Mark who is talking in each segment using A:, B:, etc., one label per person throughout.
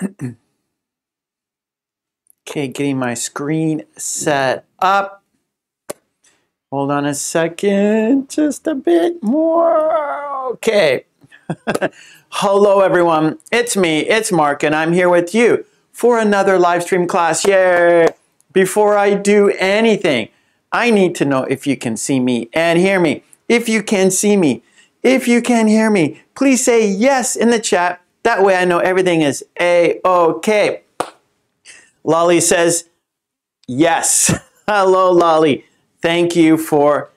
A: okay, getting my screen set up. Hold on a second, just a bit more. Okay. Hello, everyone. It's me, it's Mark, and I'm here with you for another live stream class. Yay! Before I do anything, I need to know if you can see me and hear me. If you can see me, if you can hear me, please say yes in the chat. That way I know everything is A-OK. Lolly says yes. Hello, Lolly. Thank you for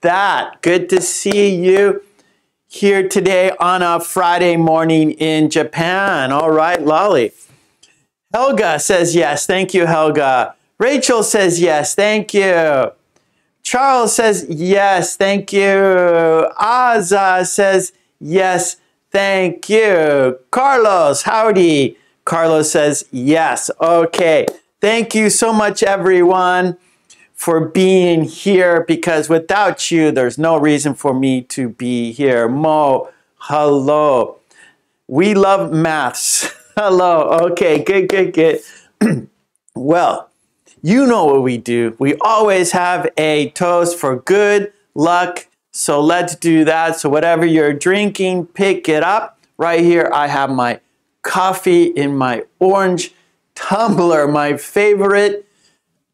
A: that. Good to see you here today on a Friday morning in Japan. All right, Lolly. Helga says yes. Thank you, Helga. Rachel says yes. Thank you. Charles says yes. Thank you. Aza says yes. Thank you. Carlos, howdy. Carlos says yes. Okay. Thank you so much, everyone, for being here because without you, there's no reason for me to be here. Mo, hello. We love maths. hello. Okay, good, good, good. well, you know what we do. We always have a toast for good luck. So let's do that. So whatever you're drinking, pick it up. Right here, I have my coffee in my orange tumbler, my favorite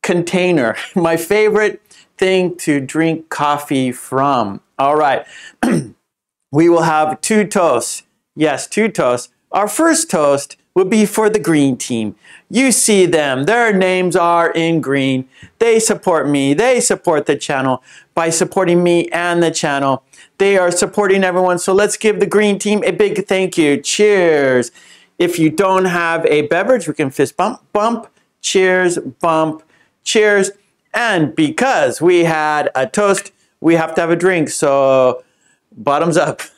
A: container, my favorite thing to drink coffee from. All right. we will have two toasts. Yes, two toasts. Our first toast would be for the green team. You see them. Their names are in green. They support me. They support the channel by supporting me and the channel. They are supporting everyone. So let's give the green team a big thank you. Cheers. If you don't have a beverage, we can fist bump, bump, cheers, bump, cheers. And because we had a toast, we have to have a drink. So bottoms up.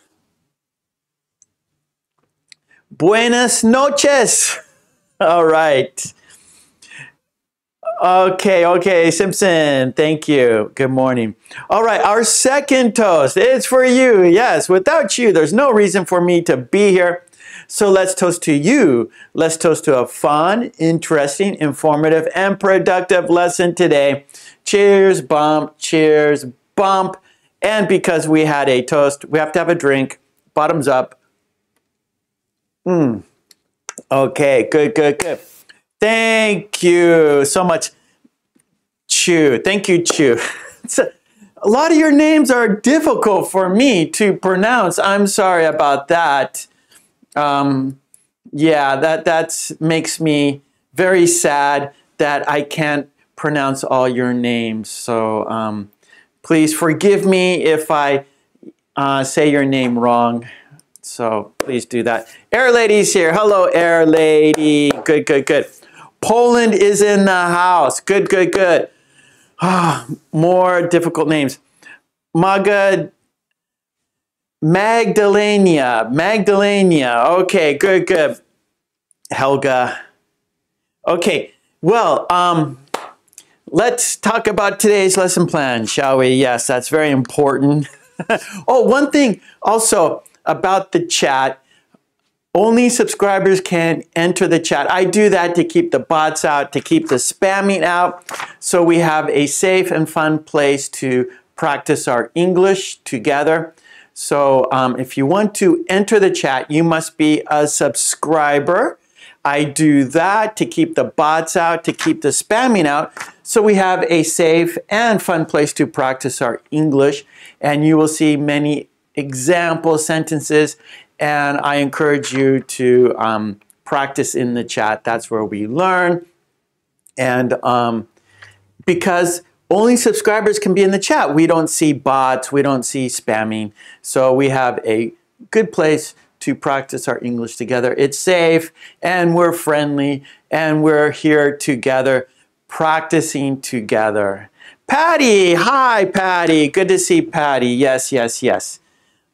A: Buenas noches. All right. Okay, okay, Simpson, thank you. Good morning. All right, our second toast is for you. Yes, without you, there's no reason for me to be here. So let's toast to you. Let's toast to a fun, interesting, informative, and productive lesson today. Cheers, bump, cheers, bump. And because we had a toast, we have to have a drink. Bottoms up. Hmm. Okay, good, good, good. Thank you so much, Chu. Thank you, Chu. a lot of your names are difficult for me to pronounce. I'm sorry about that. Um, yeah, that that makes me very sad that I can't pronounce all your names. So um, please forgive me if I uh, say your name wrong. So please do that. Air Lady's here. Hello, Air Lady. Good, good, good. Poland is in the house. Good, good, good. Ah, more difficult names. Maga Magdalena. Magdalena. Okay, good, good. Helga. Okay, well, um, let's talk about today's lesson plan, shall we? Yes, that's very important. oh, one thing also, about the chat. Only subscribers can enter the chat. I do that to keep the bots out, to keep the spamming out, so we have a safe and fun place to practice our English together. So um, if you want to enter the chat, you must be a subscriber. I do that to keep the bots out, to keep the spamming out, so we have a safe and fun place to practice our English. And you will see many example sentences, and I encourage you to um, practice in the chat. That's where we learn. And um, because only subscribers can be in the chat, we don't see bots, we don't see spamming. So we have a good place to practice our English together. It's safe and we're friendly and we're here together practicing together. Patty, hi Patty, good to see Patty. Yes, yes, yes.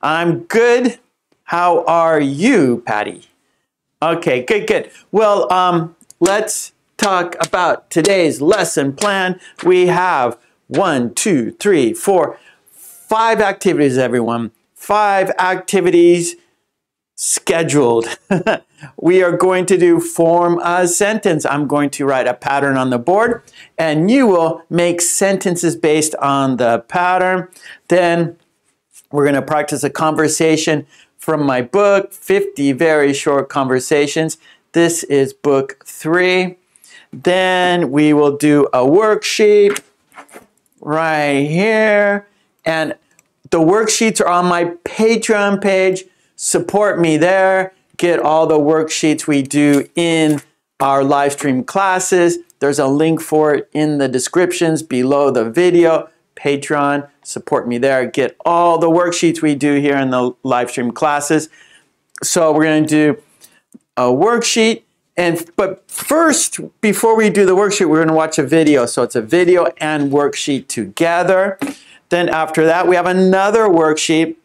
A: I'm good. How are you, Patty? Okay, good, good. Well, um, let's talk about today's lesson plan. We have one, two, three, four, five activities, everyone. Five activities scheduled. we are going to do form a sentence. I'm going to write a pattern on the board and you will make sentences based on the pattern. Then we're going to practice a conversation from my book, 50 Very Short Conversations. This is book three. Then we will do a worksheet right here. And the worksheets are on my Patreon page support me there, get all the worksheets we do in our live stream classes. There's a link for it in the descriptions below the video. Patreon, support me there. Get all the worksheets we do here in the live stream classes. So we're going to do a worksheet. And but first, before we do the worksheet, we're going to watch a video. So it's a video and worksheet together. Then after that, we have another worksheet.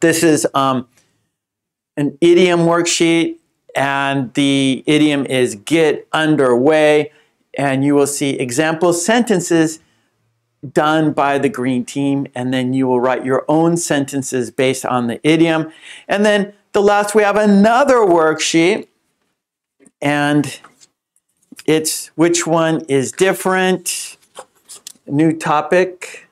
A: This is um, an idiom worksheet and the idiom is get underway and you will see example sentences done by the green team and then you will write your own sentences based on the idiom and then the last we have another worksheet and it's which one is different new topic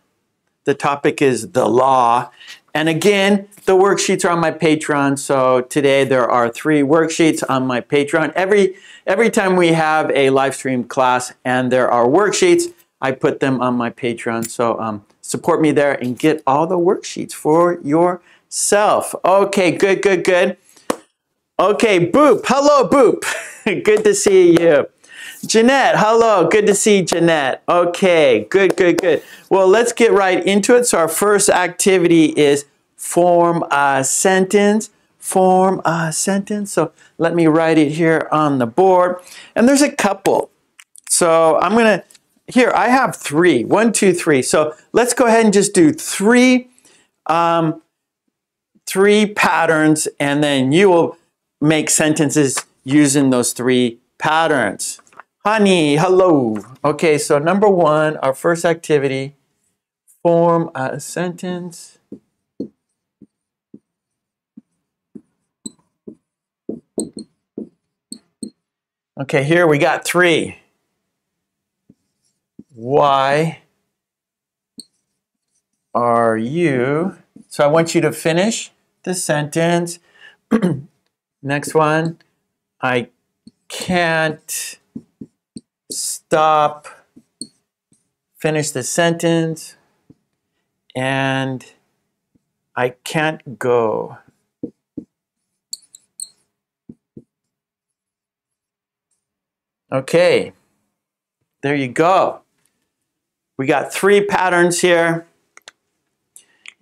A: the topic is the law and again the worksheets are on my Patreon. So today there are three worksheets on my Patreon. Every, every time we have a live stream class and there are worksheets, I put them on my Patreon. So um, support me there and get all the worksheets for yourself. Okay, good, good, good. Okay, Boop. Hello, Boop. good to see you. Jeanette, hello. Good to see Jeanette. Okay, good, good, good. Well, let's get right into it. So our first activity is form a sentence, form a sentence. So let me write it here on the board. And there's a couple. So I'm going to, here, I have three. One, two, three. So let's go ahead and just do three, um, three patterns, and then you will make sentences using those three patterns. Honey, hello. Okay, so number one, our first activity, form a sentence. Okay, here we got three. Why are you? So I want you to finish the sentence. Next one. I can't stop, finish the sentence, and I can't go. Okay, there you go. We got three patterns here.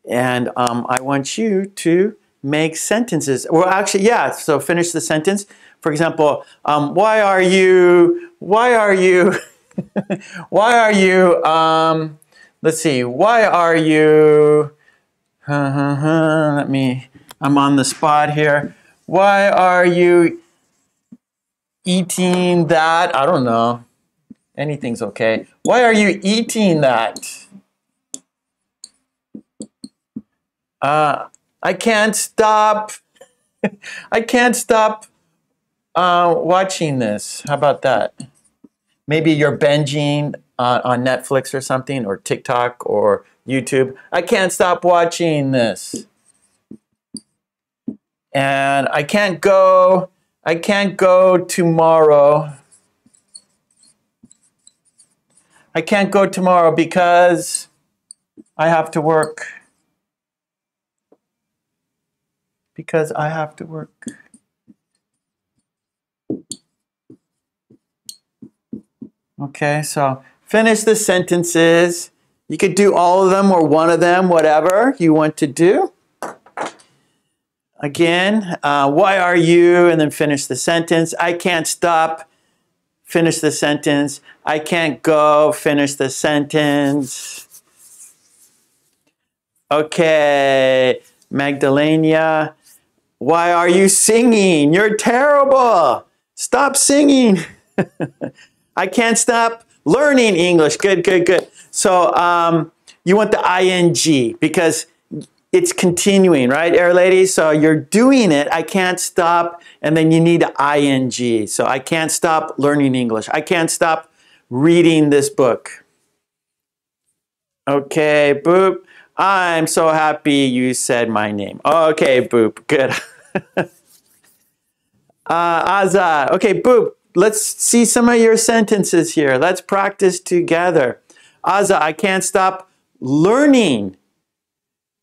A: And um, I want you to make sentences. Well, actually, yeah, so finish the sentence. For example, um, why are you, why are you, why are you, um, let's see, why are you, let me, I'm on the spot here. Why are you eating that? I don't know. Anything's okay. Why are you eating that? Uh, I can't stop. I can't stop uh, watching this. How about that? Maybe you're binging uh, on Netflix or something, or TikTok or YouTube. I can't stop watching this. And I can't go I can't go tomorrow. I can't go tomorrow because I have to work. Because I have to work. Okay, so finish the sentences. You could do all of them or one of them, whatever you want to do. Again, uh, why are you? And then finish the sentence. I can't stop. Finish the sentence. I can't go. Finish the sentence. Okay, Magdalena. Why are you singing? You're terrible. Stop singing. I can't stop learning English. Good, good, good. So um, you want the ing because it's continuing, right, Air Lady? So you're doing it. I can't stop. And then you need ing. So I can't stop learning English. I can't stop reading this book. Okay, Boop. I'm so happy you said my name. Okay, Boop. Good. uh, Azza. Okay, Boop. Let's see some of your sentences here. Let's practice together. Azza, I can't stop learning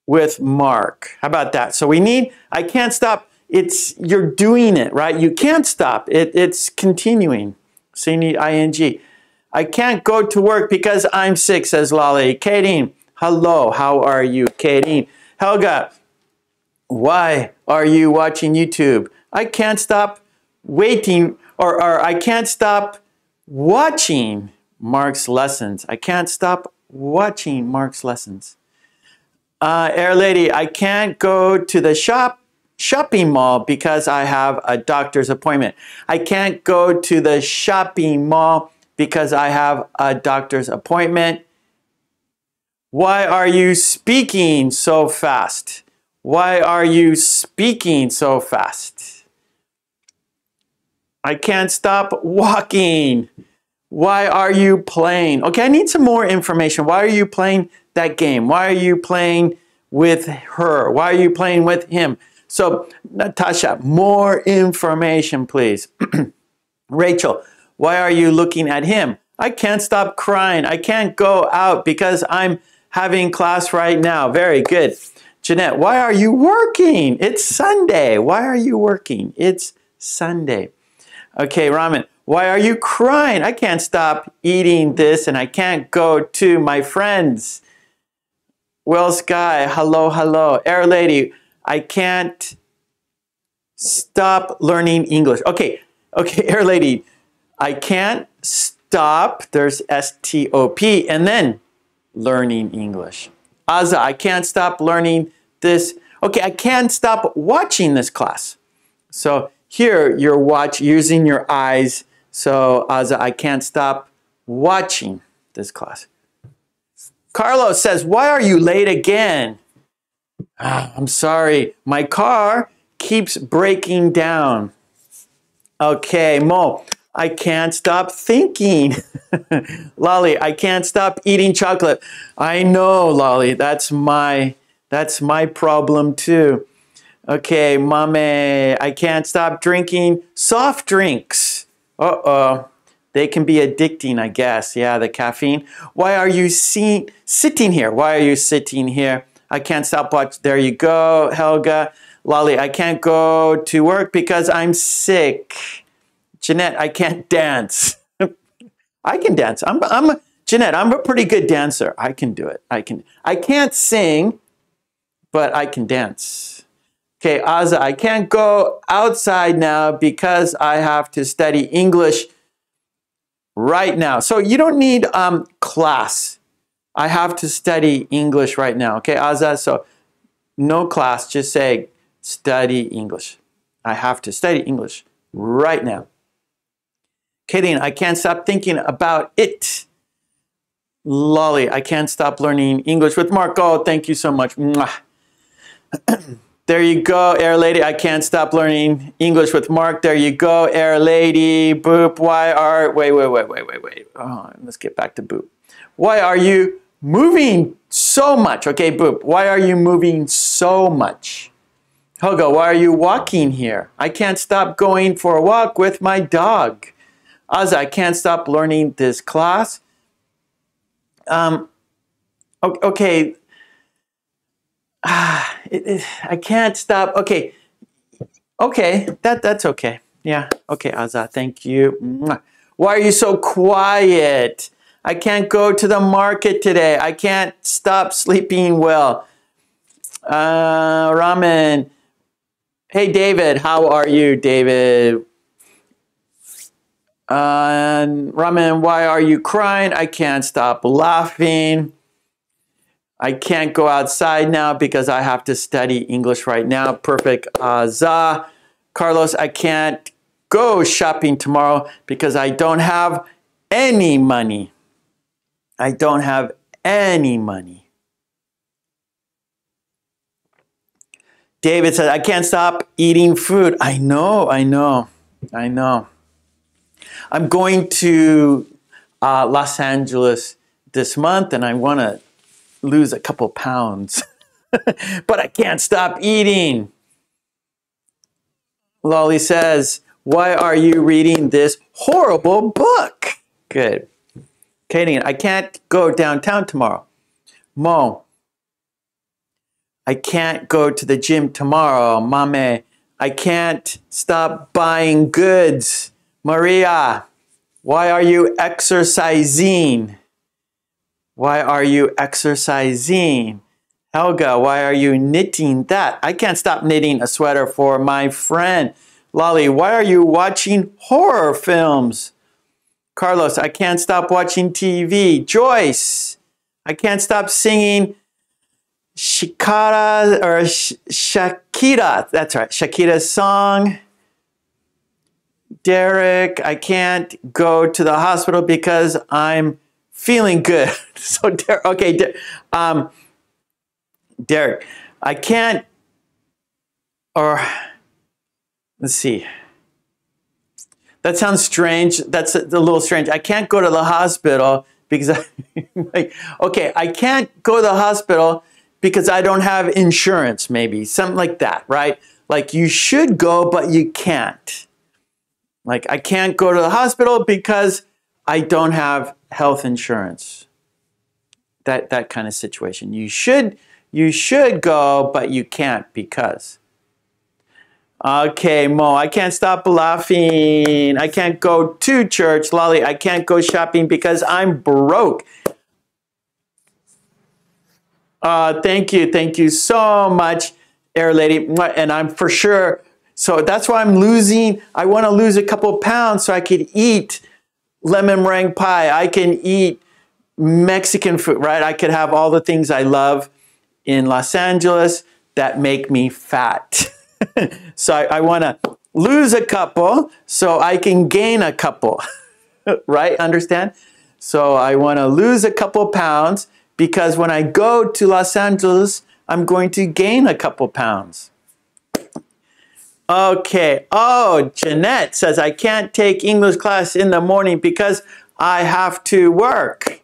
A: with Mark. How about that? So we need, I can't stop. It's, you're doing it, right? You can't stop. It, it's continuing. So you need ing. I can't go to work because I'm sick, says Lolly. Katie, hello, how are you? Katie, Helga, why are you watching YouTube? I can't stop waiting, or, or I can't stop watching Mark's lessons. I can't stop watching Mark's lessons. Uh, Air Lady, I can't go to the shop shopping mall because I have a doctor's appointment. I can't go to the shopping mall because I have a doctor's appointment. Why are you speaking so fast? Why are you speaking so fast? I can't stop walking. Why are you playing? Okay, I need some more information. Why are you playing that game? Why are you playing with her? Why are you playing with him? So, Natasha, more information, please. Rachel, why are you looking at him? I can't stop crying. I can't go out because I'm having class right now. Very good. Jeanette, why are you working? It's Sunday. Why are you working? It's Sunday. Okay, Raman, why are you crying? I can't stop eating this and I can't go to my friends. Well, Sky, hello, hello. Air Lady, I can't stop learning English. Okay, okay, Air Lady, I can't stop, there's S-T-O-P, and then learning English. Aza, I can't stop learning this. Okay, I can't stop watching this class. So here you're watch using your eyes. So Aza, I can't stop watching this class. Carlos says, why are you late again? Ah, I'm sorry, my car keeps breaking down. Okay, Mo, I can't stop thinking. Lolly, I can't stop eating chocolate. I know, Lolly, that's my that's my problem too. Okay, Mame, I can't stop drinking soft drinks. Uh-oh. They can be addicting, I guess. Yeah, the caffeine. Why are you sitting here? Why are you sitting here? I can't stop watching. There you go, Helga. Lolly, I can't go to work because I'm sick. Jeanette, I can't dance. I can dance. I'm, I'm, Jeanette, I'm a pretty good dancer. I can do it. I can. I can't sing, but I can dance. Okay, Aza, I can't go outside now because I have to study English right now. So you don't need um, class. I have to study English right now. Okay, Aza, so no class, just say study English. I have to study English right now. Kidding, I can't stop thinking about it. Lolly, I can't stop learning English with Mark. Oh, thank you so much. there you go, Air Lady. I can't stop learning English with Mark. There you go, Air Lady. Boop. Why are, wait, wait, wait, wait, wait, wait. Oh, let's get back to Boop. Why are you moving so much? Okay, Boop. Why are you moving so much? Helga, why are you walking here? I can't stop going for a walk with my dog. As I can't stop learning this class. Um, okay, ah, it, it, I can't stop. Okay, okay, that that's okay. Yeah, okay, Azza, thank you. Why are you so quiet? I can't go to the market today. I can't stop sleeping well. Uh, Raman. Hey, David, how are you, David? Uh, Raman, why are you crying? I can't stop laughing. I can't go outside now because I have to study English right now. Perfect. Uh, za. Carlos, I can't go shopping tomorrow because I don't have any money. I don't have any money. David said, I can't stop eating food. I know, I know, I know. I'm going to uh, Los Angeles this month and I want to lose a couple pounds, but I can't stop eating. Lolly says, Why are you reading this horrible book? Good. Katie, I can't go downtown tomorrow. Mo, I can't go to the gym tomorrow. Mame, I can't stop buying goods. Maria, why are you exercising? Why are you exercising? Helga, why are you knitting that? I can't stop knitting a sweater for my friend. Lolly, why are you watching horror films? Carlos, I can't stop watching TV. Joyce, I can't stop singing Shikara or Sh Shakira. That's right, Shakira's song. Derek, I can't go to the hospital because I'm feeling good. so, Derek, okay, um, Derek, I can't, or let's see. That sounds strange. That's a, a little strange. I can't go to the hospital because I, like, okay, I can't go to the hospital because I don't have insurance, maybe something like that, right? Like you should go, but you can't. Like I can't go to the hospital because I don't have health insurance. That that kind of situation. You should you should go, but you can't because. Okay, Mo, I can't stop laughing. I can't go to church. Lolly, I can't go shopping because I'm broke. Uh, thank you. Thank you so much, Air Lady. And I'm for sure. So that's why I'm losing. I want to lose a couple pounds so I could eat lemon meringue pie. I can eat Mexican food, right? I could have all the things I love in Los Angeles that make me fat. so I, I want to lose a couple so I can gain a couple, right? Understand? So I want to lose a couple pounds because when I go to Los Angeles, I'm going to gain a couple pounds. Okay. Oh, Jeanette says, I can't take English class in the morning because I have to work.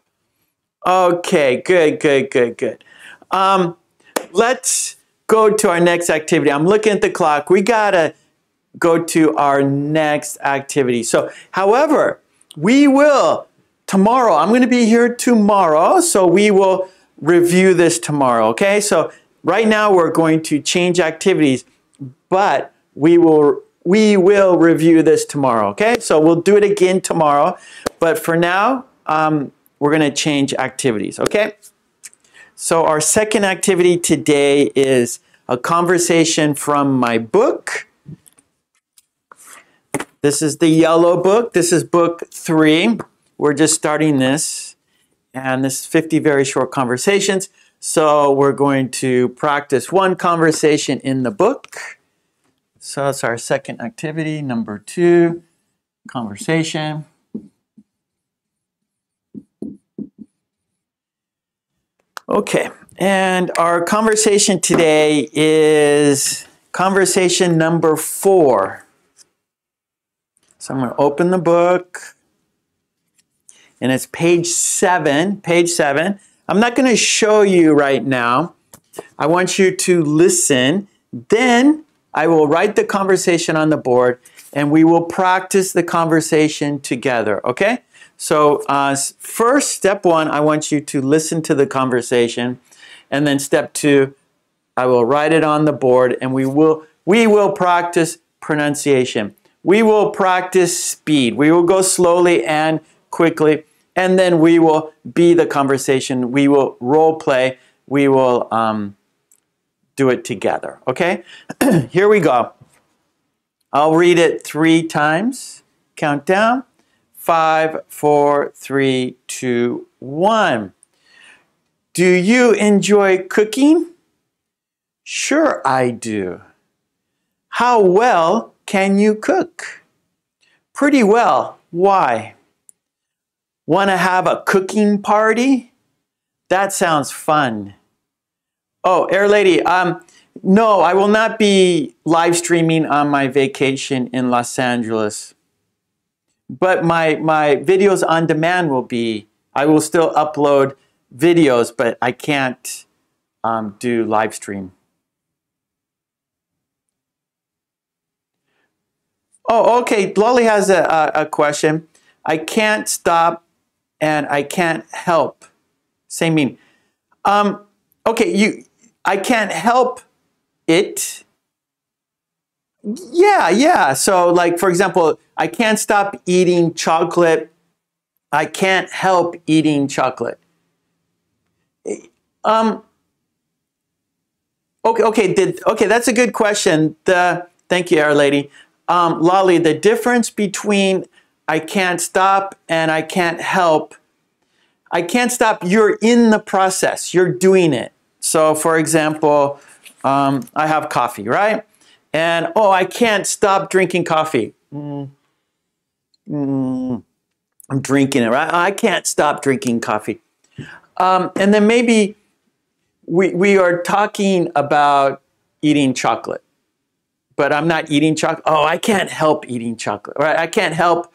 A: Okay, good, good, good, good. Um, let's go to our next activity. I'm looking at the clock. We got to go to our next activity. So, however, we will tomorrow. I'm going to be here tomorrow, so we will review this tomorrow, okay? So, right now we're going to change activities, but we will we will review this tomorrow, okay? So, we'll do it again tomorrow, but for now, um, we're going to change activities, okay? So our second activity today is a conversation from my book. This is the yellow book. This is book three. We're just starting this. And this is 50 very short conversations. So we're going to practice one conversation in the book. So that's our second activity, number two, conversation. Okay, and our conversation today is conversation number four. So I'm going to open the book, and it's page seven. Page seven. I'm not going to show you right now. I want you to listen. Then I will write the conversation on the board, and we will practice the conversation together. Okay? So uh, first, step one, I want you to listen to the conversation. And then step two, I will write it on the board and we will, we will practice pronunciation. We will practice speed. We will go slowly and quickly. And then we will be the conversation. We will role play. We will um, do it together. Okay? Here we go. I'll read it three times. Count down. Five, four, three, two, one. Do you enjoy cooking? Sure, I do. How well can you cook? Pretty well. Why? Want to have a cooking party? That sounds fun. Oh, Air Lady, um, No, I will not be live streaming on my vacation in Los Angeles. But my, my videos on demand will be, I will still upload videos, but I can't um, do live stream. Oh, okay. Lolly has a, a, a question. I can't stop and I can't help. Same meaning. Um, okay, you. I can't help it. Yeah, yeah. So, like for example, I can't stop eating chocolate. I can't help eating chocolate. Um. Okay, okay. Did okay? That's a good question. The thank you, Air Lady. Um, Lolly, the difference between I can't stop and I can't help I can't stop. You're in the process. You're doing it. So, for example, um, I have coffee, right? And oh, I can't stop drinking coffee. Mm. Mm. I'm drinking it, right? I can't stop drinking coffee. Um, and then maybe we, we are talking about eating chocolate, but I'm not eating chocolate. Oh, I can't help eating chocolate, right? I can't help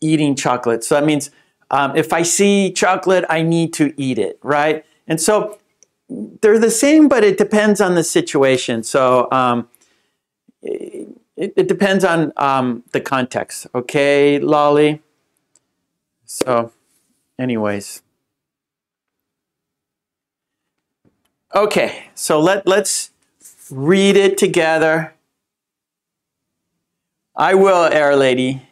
A: eating chocolate. So that means um, if I see chocolate, I need to eat it, right? And so they're the same, but it depends on the situation. So um, it, it, depends on um, the context, okay, Lolly? So, anyways. Okay, so let, let's read it together. I will, Air Lady.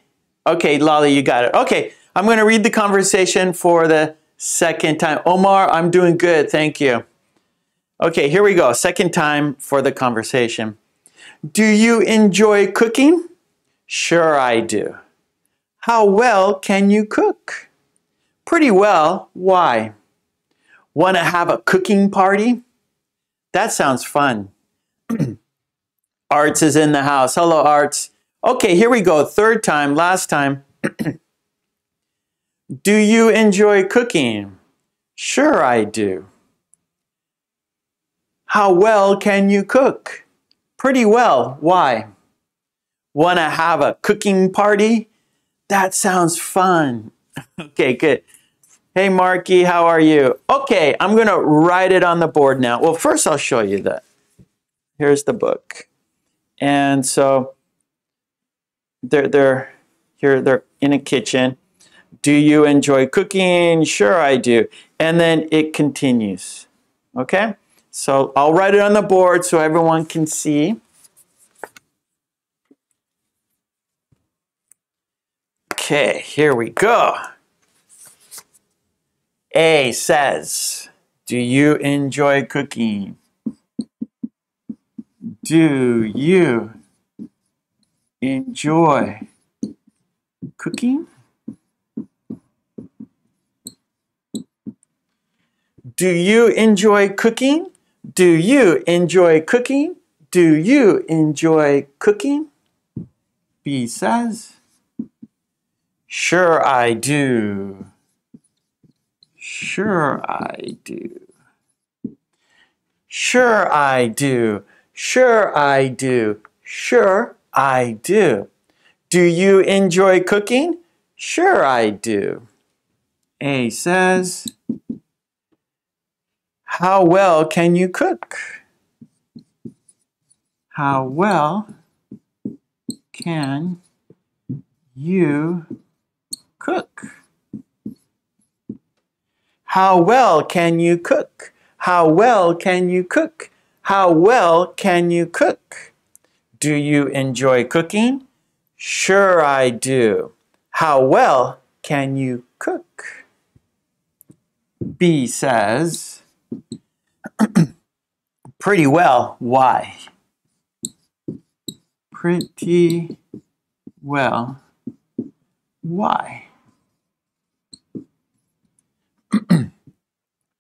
A: Okay, Lolly, you got it. Okay, I'm going to read the conversation for the second time. Omar, I'm doing good. Thank you. Okay, here we go. Second time for the conversation. Do you enjoy cooking? Sure, I do. How well can you cook? Pretty well. Why? Want to have a cooking party? That sounds fun. Arts is in the house. Hello, Arts. Okay, here we go. Third time, last time. Do you enjoy cooking? Sure, I do. How well can you cook? Pretty well. Why? Want to have a cooking party? That sounds fun. okay, good. Hey, Marky, how are you? Okay, I'm going to write it on the board now. Well, first I'll show you that. Here's the book. And so they're, they're here, they're in a kitchen. Do you enjoy cooking? Sure, I do. And then it continues. Okay? So I'll write it on the board so everyone can see. Okay, here we go. A says, Do you enjoy cooking? Do you enjoy cooking? Do you enjoy cooking? Do you enjoy cooking? Do you enjoy cooking? B says, Sure I do. Sure I do. Sure I do. Sure I do. Sure I do. Do you enjoy cooking? Sure I do. A says, how well can you cook? How well can you cook? How well can you cook? How well can you cook? How well can you cook? Do you enjoy cooking? Sure I do. How well can you cook? B says, Pretty well. Why? Pretty well. Why?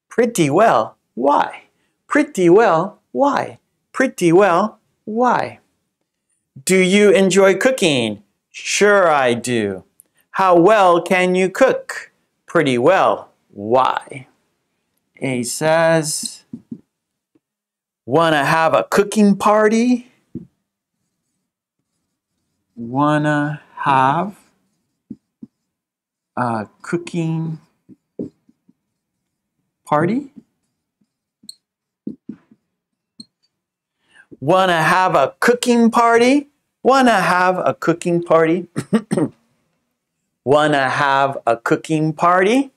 A: Pretty well. Why? Pretty well. Why? Pretty well. Why? Do you enjoy cooking? Sure I do. How well can you cook? Pretty well. Why? A says, Want to have a cooking party? Want to have a cooking party? Want to have a cooking party? Want to have a cooking party? Want to have a cooking party?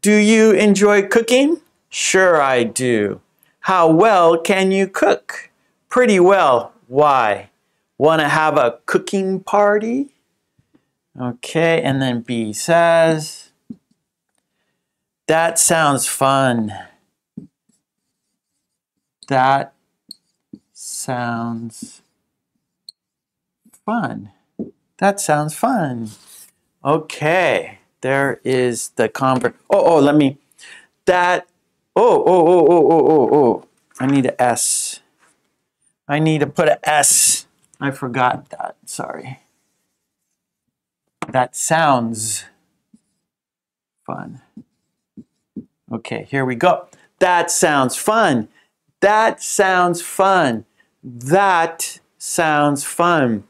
A: Do you enjoy cooking? Sure, I do. How well can you cook? Pretty well. Why? Want to have a cooking party? Okay, and then B says, That sounds fun. That sounds fun. That sounds fun. Okay, there is the convert. Oh, oh, let me. That. Oh, oh, oh, oh, oh, oh, oh. I need an S. I need to put an S. I forgot that. Sorry. That sounds fun. Okay, here we go. That sounds fun. That sounds fun. That sounds fun.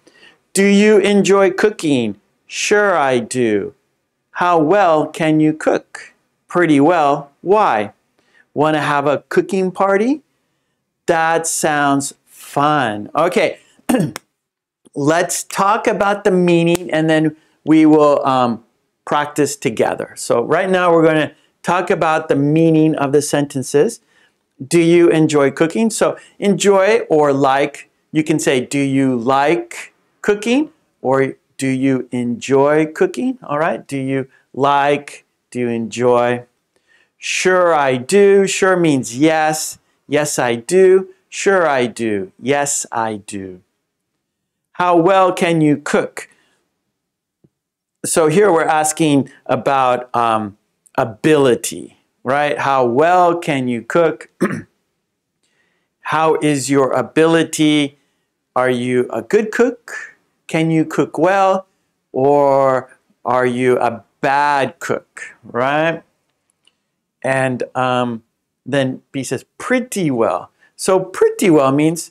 A: Do you enjoy cooking? Sure, I do. How well can you cook? Pretty well. Why? Want to have a cooking party? That sounds fun. Okay, let's talk about the meaning and then we will um, practice together. So, right now we're going to talk about the meaning of the sentences. Do you enjoy cooking? So, enjoy or like, you can say, Do you like cooking? Or do you enjoy cooking? All right. Do you like? Do you enjoy? Sure, I do. Sure means yes. Yes, I do. Sure, I do. Yes, I do. How well can you cook? So here we're asking about um, ability, right? How well can you cook? How is your ability? Are you a good cook? Can you cook well? Or are you a bad cook, right? And um, then B says pretty well. So pretty well means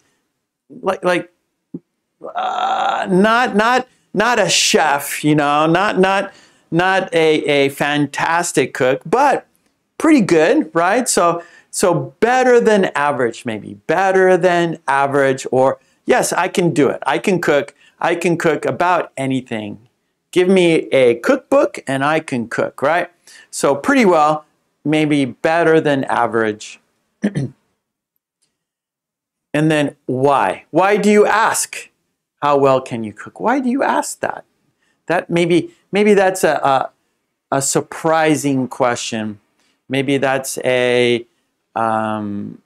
A: like like uh, not not not a chef, you know, not not not a, a fantastic cook, but pretty good, right? So so better than average, maybe better than average, or yes, I can do it. I can cook. I can cook about anything. Give me a cookbook and I can cook, right? So pretty well, maybe better than average. and then why? Why do you ask? How well can you cook? Why do you ask that? That maybe maybe that's a, a, a surprising question. Maybe that's a um,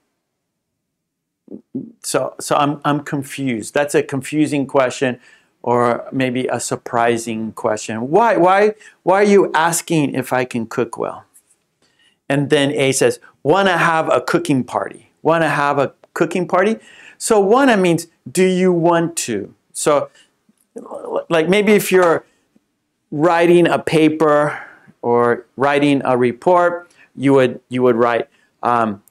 A: so so I'm I'm confused. That's a confusing question or maybe a surprising question. Why why why are you asking if I can cook well? And then A says, "Want to have a cooking party." Want to have a cooking party? So wanna means do you want to? So like maybe if you're writing a paper or writing a report, you would you would write um,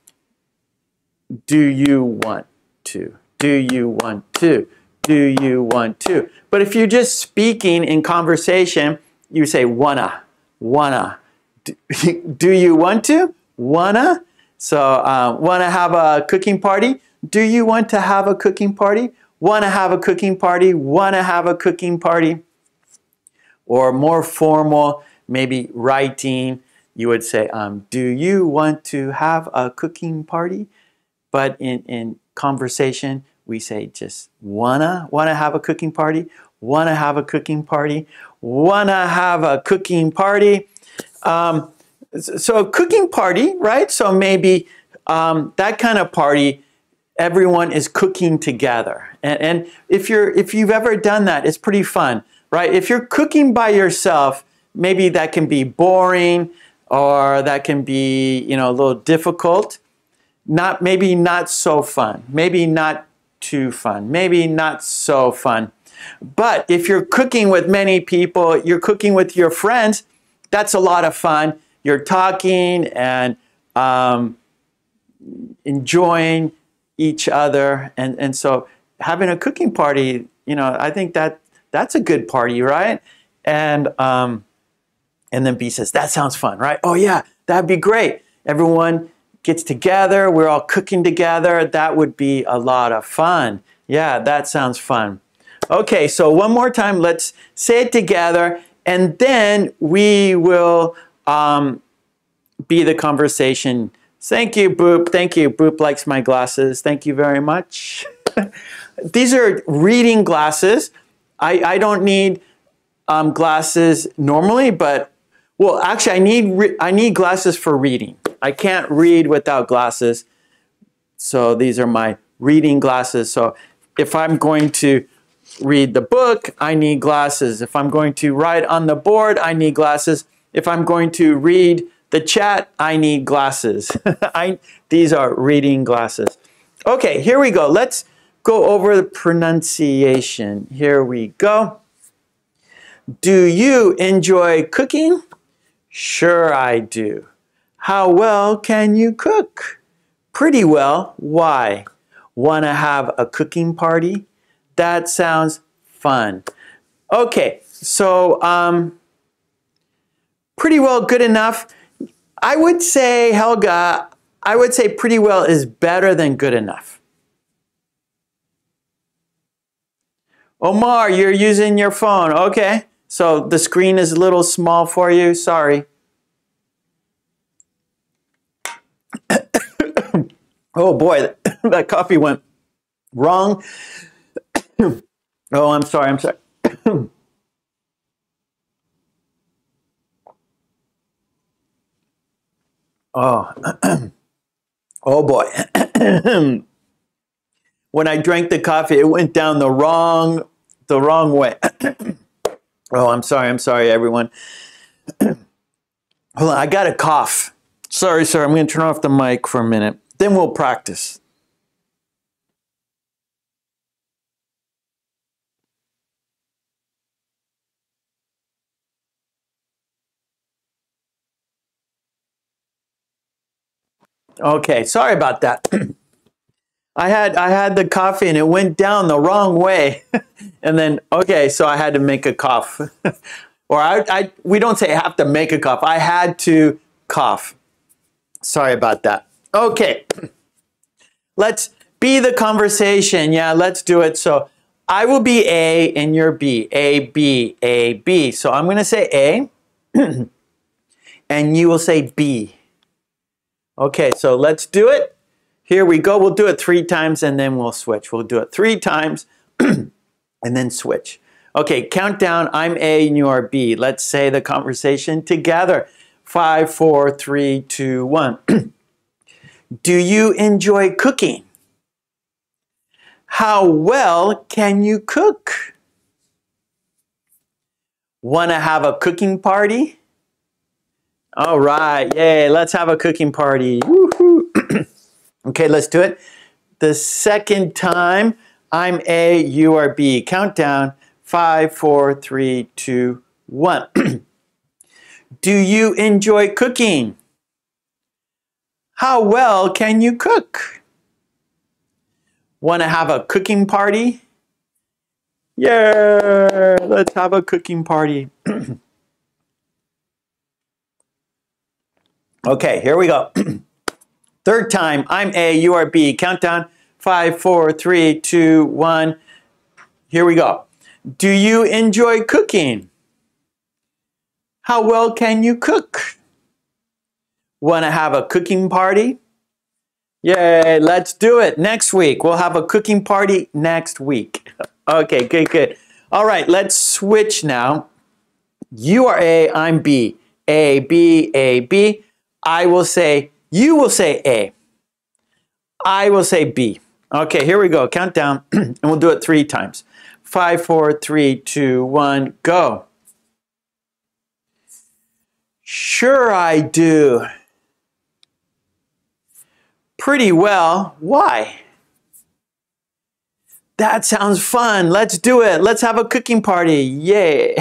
A: do you want to? Do you want to? Do you want to? But if you're just speaking in conversation, you say wanna, wanna. Do, you want to? Wanna? So uh, wanna have a cooking party? Do you want to have a cooking party? Wanna have a cooking party? Wanna have a cooking party? Or more formal, maybe writing, you would say, um, do you want to have a cooking party? But in, in conversation, we say just wanna, wanna have a cooking party, wanna have a cooking party, wanna have a cooking party. Um, so cooking party, right? So maybe um, that kind of party, everyone is cooking together. And, and if you're if you've ever done that, it's pretty fun, right? If you're cooking by yourself, maybe that can be boring or that can be you know a little difficult not maybe not so fun maybe not too fun maybe not so fun but if you're cooking with many people you're cooking with your friends that's a lot of fun you're talking and um, enjoying each other. And, and so having a cooking party, you know, I think that that's a good party, right? And, um, and then B says, that sounds fun, right? Oh yeah, that'd be great. Everyone gets together, we're all cooking together. That would be a lot of fun. Yeah, that sounds fun. Okay, so one more time, let's say it together, and then we will um, be the conversation. Thank you, Boop. Thank you. Boop likes my glasses. Thank you very much. These are reading glasses. I, I don't need um, glasses normally, but well, actually, I need I need glasses for reading. I can't read without glasses. So these are my reading glasses. So if I'm going to read the book, I need glasses. If I'm going to write on the board, I need glasses. If I'm going to read the chat, I need glasses. I, these are reading glasses. Okay, here we go. Let's go over the pronunciation. Here we go. Do you enjoy cooking? Sure I do. How well can you cook? Pretty well. Why? Want to have a cooking party? That sounds fun. Okay, so um, pretty well good enough. I would say, Helga, I would say pretty well is better than good enough. Omar, you're using your phone. Okay, so the screen is a little small for you. Sorry. Oh boy, that coffee went wrong. oh, I'm sorry, I'm sorry. oh, oh boy. when I drank the coffee, it went down the wrong, the wrong way. oh, I'm sorry, I'm sorry, everyone. Hold on, I got a cough. Sorry, sir, I'm going to turn off the mic for a minute. Then we'll practice. Okay, sorry about that. I had I had the coffee and it went down the wrong way, and then okay, so I had to make a cough, or I, I we don't say have to make a cough. I had to cough. Sorry about that. Okay, let's be the conversation. Yeah, let's do it. So I will be A and you're B. A B A B. So I'm going to say A, and you will say B. Okay, so let's do it. Here we go. We'll do it three times and then we'll switch. We'll do it three times and then switch. Okay, countdown. I'm A and you are B. Let's say the conversation together. Five, four, three, two, one. do you enjoy cooking? How well can you cook? Want to have a cooking party? All right, yay, let's have a cooking party. okay, let's do it. The second time, I'm A, you are B. Countdown, five, four, three, two, one. do you enjoy cooking? How well can you cook? Want to have a cooking party? Yeah, let's have a cooking party. Okay, here we go. Third time, I'm A, you are B. Countdown, five, four, three, two, one. Here we go. Do you enjoy cooking? How well can you cook? Want to have a cooking party? Yay, let's do it. Next week, we'll have a cooking party next week. okay, good, good. All right, let's switch now. You are A, I'm B. A, B, A, B. I will say, you will say A. I will say B. Okay, here we go. Countdown, and we'll do it three times. Five, four, three, two, one, go. Sure I do. Pretty well. Why? That sounds fun. Let's do it. Let's have a cooking party. Yay.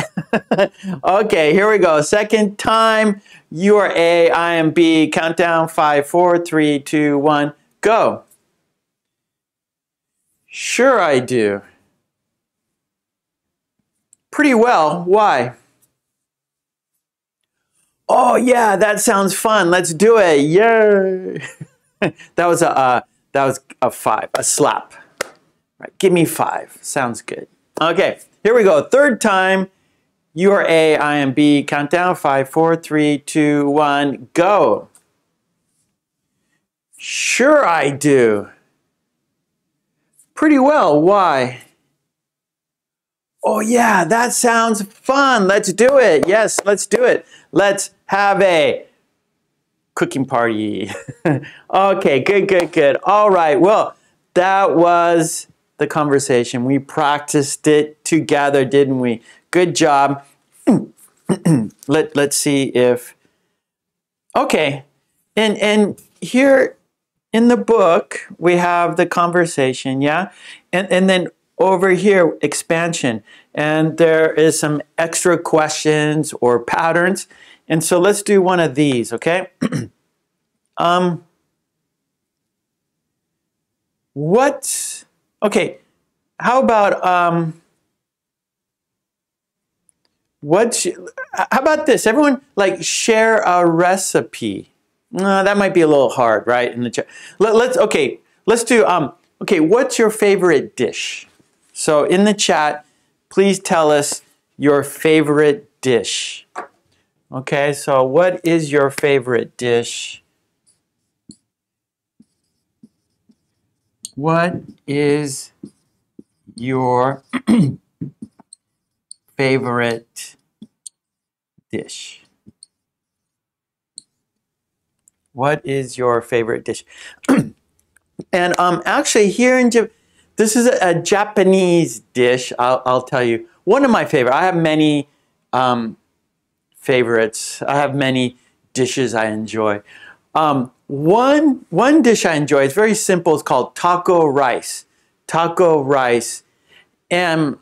A: okay, here we go. Second time. You are A, I am B. Countdown five, four, three, two, one, go. Sure I do. Pretty well. Why? Oh yeah, that sounds fun. Let's do it. Yay! that was a uh, that was a five, a slap. Right, give me five. Sounds good. Okay, here we go. Third time. You are A, I am B. Count down. Five, four, three, two, one, go. Sure I do. Pretty well. Why? Oh yeah, that sounds fun. Let's do it. Yes, let's do it. Let's have a cooking party. okay, good, good, good. All right, well, that was the conversation. We practiced it together, didn't we? Good job. Let, let's see if, okay, and, and here in the book, we have the conversation, yeah? And, and then over here, expansion. And there is some extra questions or patterns. And so let's do one of these, okay? um, what, okay, how about, um, what, how about this? Everyone, like, share a recipe. Uh, that might be a little hard, right? In the chat. Let, let's, okay, let's do, um, okay, what's your favorite dish? So in the chat, please tell us your favorite dish. Okay, so what is your favorite dish? What is your favorite dish? What is your favorite dish? and um, actually, here in Japan, this is a, a Japanese dish, I'll, I'll, tell you. One of my favorite. I have many um, favorites. I have many dishes I enjoy. Um, one, one dish I enjoy, it's very simple, it's called taco rice. Taco rice. And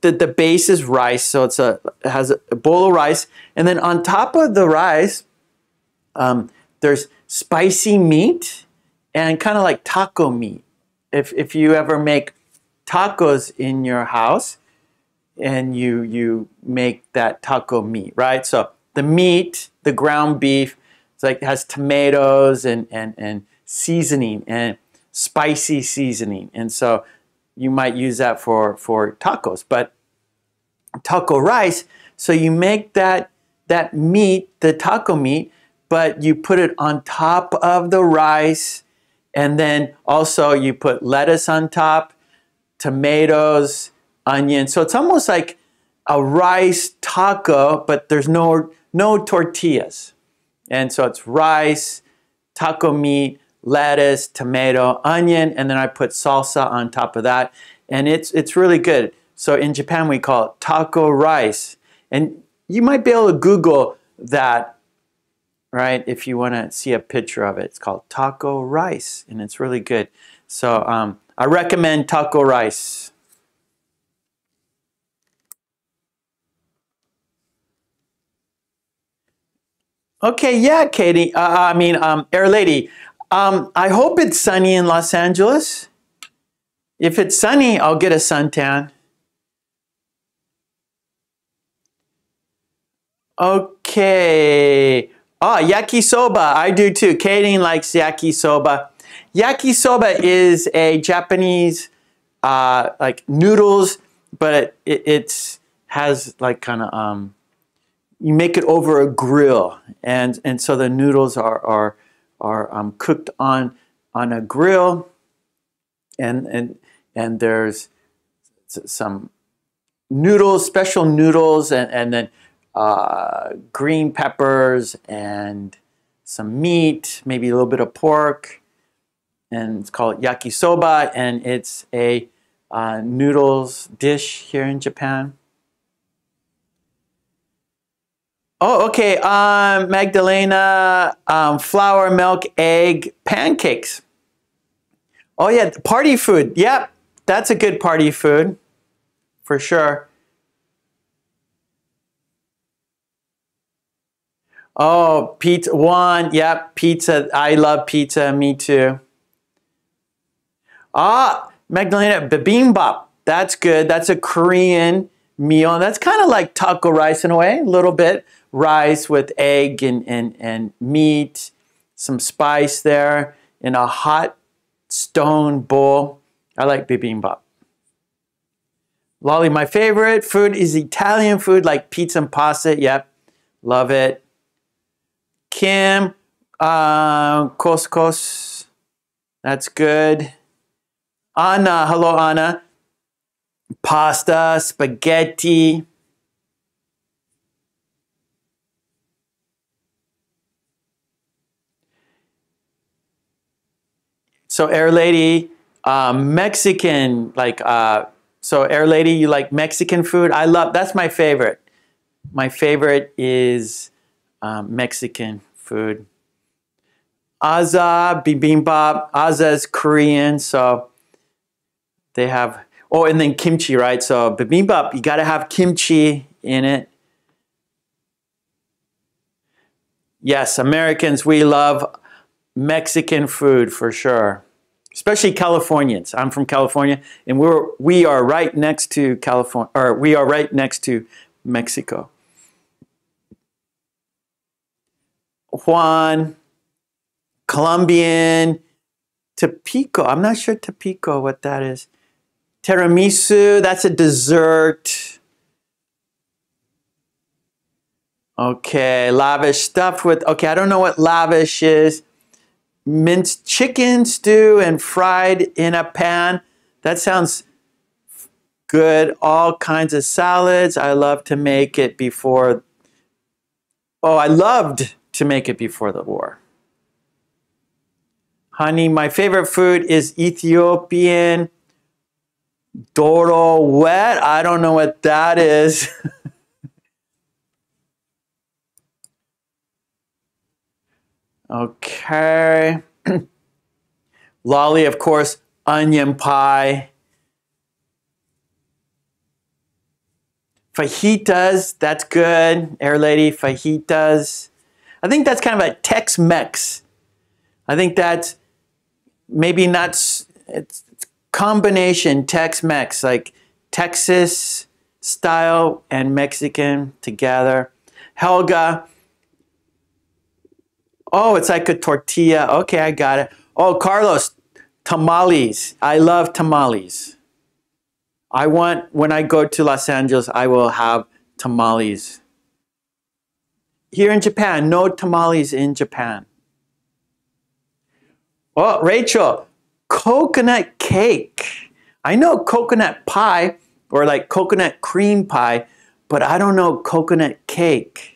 A: the, the base is rice, so it's a, it has a bowl of rice. And then on top of the rice, um, there's spicy meat and kind of like taco meat if, if you ever make tacos in your house and you, you make that taco meat, right? So the meat, the ground beef, it's like has tomatoes and, and, and seasoning and spicy seasoning. And so you might use that for, for tacos. But taco rice, so you make that, that meat, the taco meat, but you put it on top of the rice and then also you put lettuce on top, tomatoes, onions. So it's almost like a rice taco, but there's no, no tortillas. And so it's rice, taco meat, lettuce, tomato, onion, and then I put salsa on top of that. And it's, it's really good. So in Japan, we call it taco rice. And you might be able to Google that right? If you want to see a picture of it, it's called taco rice, and it's really good. So um, I recommend taco rice. Okay, yeah, Katie. Uh, I mean, um, Air Lady. Um, I hope it's sunny in Los Angeles. If it's sunny, I'll get a suntan. Okay. Oh, yakisoba. I do too. Katie likes yakisoba. Yakisoba is a Japanese uh, like noodles, but it, it's has like kind of um, you make it over a grill, and and so the noodles are are are um, cooked on on a grill, and and and there's some noodles, special noodles, and and then uh, green peppers and some meat, maybe a little bit of pork, and it's called yakisoba, and it's a uh, noodles dish here in Japan. Oh, okay. Um, Magdalena, um, flour, milk, egg, pancakes. Oh, yeah, party food. Yep, that's a good party food for sure. Oh, pizza one. Yep, pizza. I love pizza. Me too. Ah, Magdalena, bibimbap. That's good. That's a Korean meal. That's kind of like taco rice in a way, a little bit. Rice with egg and, and, and meat, some spice there in a hot stone bowl. I like bibimbap. Lolly, my favorite food is Italian food like pizza and pasta. Yep, love it. Kim, uh, couscous. That's good. Anna, hello Anna. Pasta, spaghetti. So Air Lady, um, Mexican, like, uh, so Air Lady, you like Mexican food? I love, that's my favorite. My favorite is um, Mexican food. Aza, bibimbap. Aza is Korean, so they have, oh, and then kimchi, right? So bibimbap, you gotta have kimchi in it. Yes, Americans, we love Mexican food for sure, especially Californians. I'm from California, and we're we are right next to California, or we are right next to Mexico. Juan, Colombian, Tapico. I'm not sure Tapico what that is. Tiramisu, that's a dessert. Okay, lavish stuff with, okay, I don't know what lavish is. Minced chicken stew and fried in a pan. That sounds good. All kinds of salads. I love to make it before, oh, I loved to make it before the war. Honey, my favorite food is Ethiopian Doro wet. I don't know what that is. okay. Lolly, of course, onion pie. Fajitas, that's good. Air Lady, fajitas. I think that's kind of a Tex-Mex. I think that's maybe not, it's, combination Tex-Mex, like Texas style and Mexican together. Helga, oh, it's like a tortilla. Okay, I got it. Oh, Carlos, tamales. I love tamales. I want, when I go to Los Angeles, I will have tamales. Here in Japan, no tamales in Japan. Oh, Rachel, coconut cake. I know coconut pie or like coconut cream pie, but I don't know coconut cake.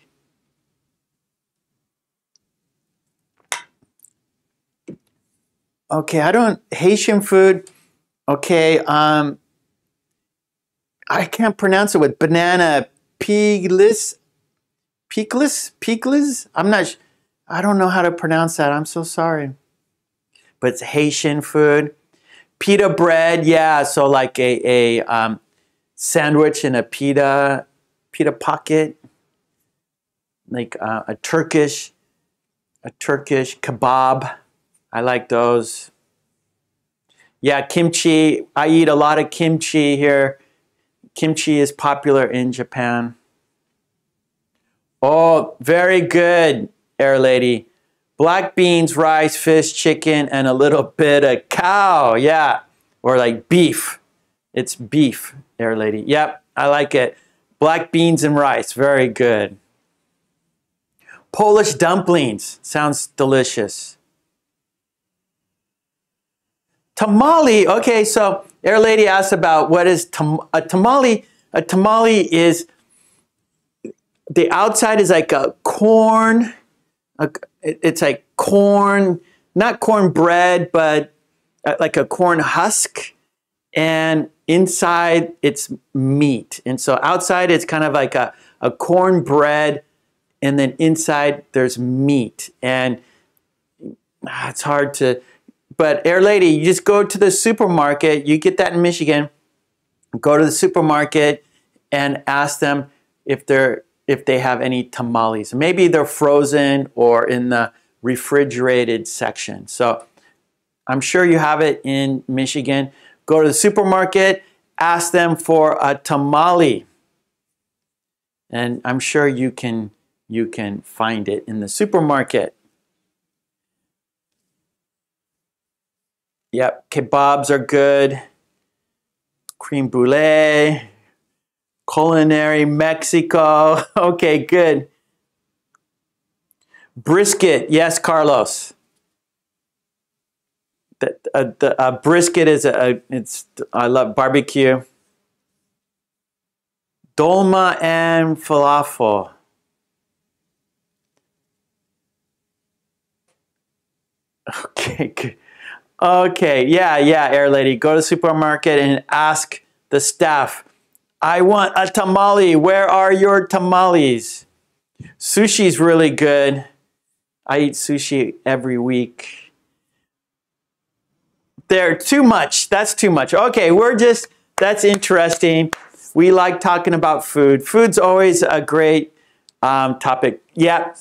A: Okay, I don't Haitian food. Okay, um, I can't pronounce it with banana piglis, piglis, piglis. I'm not. I don't know how to pronounce that. I'm so sorry but it's Haitian food. Pita bread, yeah, so like a, a um, sandwich in a pita, pita pocket, like uh, a Turkish, a Turkish kebab. I like those. Yeah, kimchi. I eat a lot of kimchi here. Kimchi is popular in Japan. Oh, very good, Air Lady. Black beans, rice, fish, chicken, and a little bit of cow. Yeah. Or like beef. It's beef, Air Lady. Yep, I like it. Black beans and rice. Very good. Polish dumplings. Sounds delicious. Tamale. Okay, so Air Lady asked about what is tam a tamale. A tamale is the outside is like a corn, a, it's like corn, not corn bread, but uh, like a corn husk. And inside it's meat. And so outside it's kind of like a, a corn bread. And then inside there's meat. And ah, it's hard to, but Air Lady, you just go to the supermarket. You get that in Michigan. Go to the supermarket and ask them if they're if they have any tamales. Maybe they're frozen or in the refrigerated section. So I'm sure you have it in Michigan. Go to the supermarket, ask them for a tamale. And I'm sure you can you can find it in the supermarket. Yep, kebabs are good. Cream brulee, culinary Mexico. Okay, good. Brisket, yes, Carlos. The, uh, the uh, brisket is a, a, it's I love barbecue. Dolma and falafel. Okay, good. Okay, yeah, yeah, Air Lady. Go to supermarket and ask the staff, I want a tamale. Where are your tamales? Sushi's really good. I eat sushi every week. There, too much. That's too much. Okay, we're just, that's interesting. We like talking about food. Food's always a great um, topic. Yeah,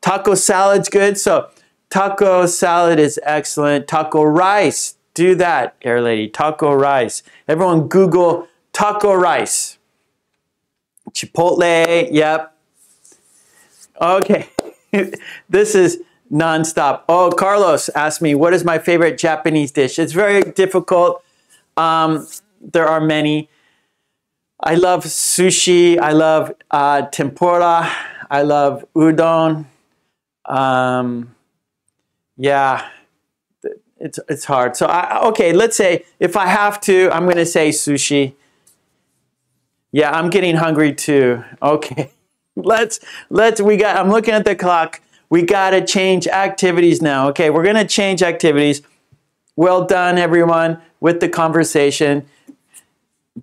A: taco salad's good. So Taco salad is excellent. Taco rice, do that, Air Lady. Taco rice. Everyone Google taco rice. Chipotle, yep. Okay, this is nonstop. Oh, Carlos asked me, what is my favorite Japanese dish? It's very difficult. Um, there are many. I love sushi. I love uh, tempura. I love udon. Um, yeah, it's it's hard. So I, okay, let's say if I have to, I'm going to say sushi. Yeah, I'm getting hungry too. Okay, let's let's we got. I'm looking at the clock. We got to change activities now. Okay, we're going to change activities. Well done, everyone, with the conversation.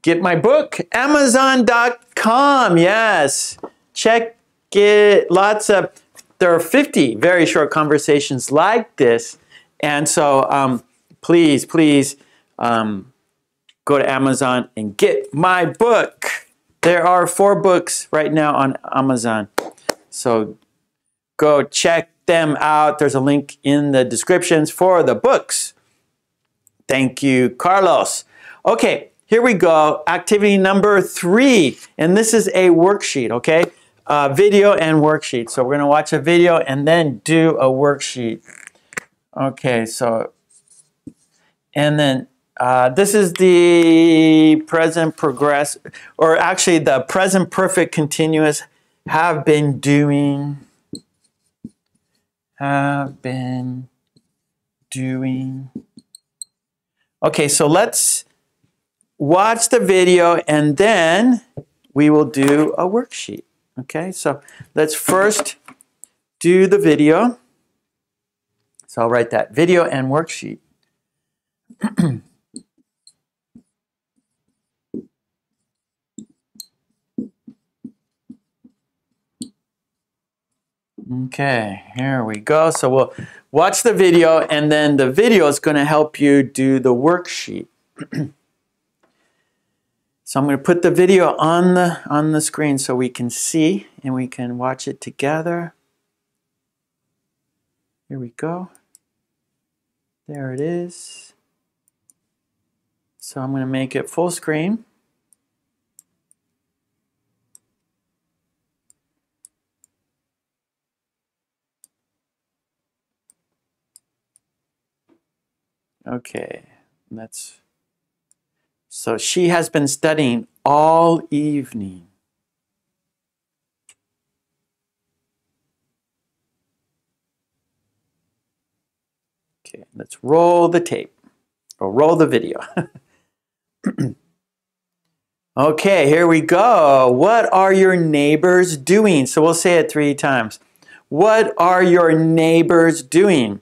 A: Get my book, Amazon.com. Yes, check it. Lots of there are 50 very short conversations like this. And so um, please, please um, go to Amazon and get my book. There are four books right now on Amazon. So go check them out. There's a link in the descriptions for the books. Thank you, Carlos. Okay, here we go. Activity number three. And this is a worksheet, okay? uh, video and worksheet. So we're going to watch a video and then do a worksheet. Okay, so, and then uh, this is the present progress, or actually the present perfect continuous have been doing, have been doing. Okay, so let's watch the video and then we will do a worksheet. Okay, so let's first do the video. So I'll write that video and worksheet. okay, here we go. So we'll watch the video and then the video is going to help you do the worksheet. So I'm going to put the video on the, on the screen so we can see and we can watch it together. Here we go. There it is. So I'm going to make it full screen. Okay, let's so she has been studying all evening. Okay, let's roll the tape or roll the video. okay, here we go. What are your neighbors doing? So we'll say it three times. What are your neighbors doing?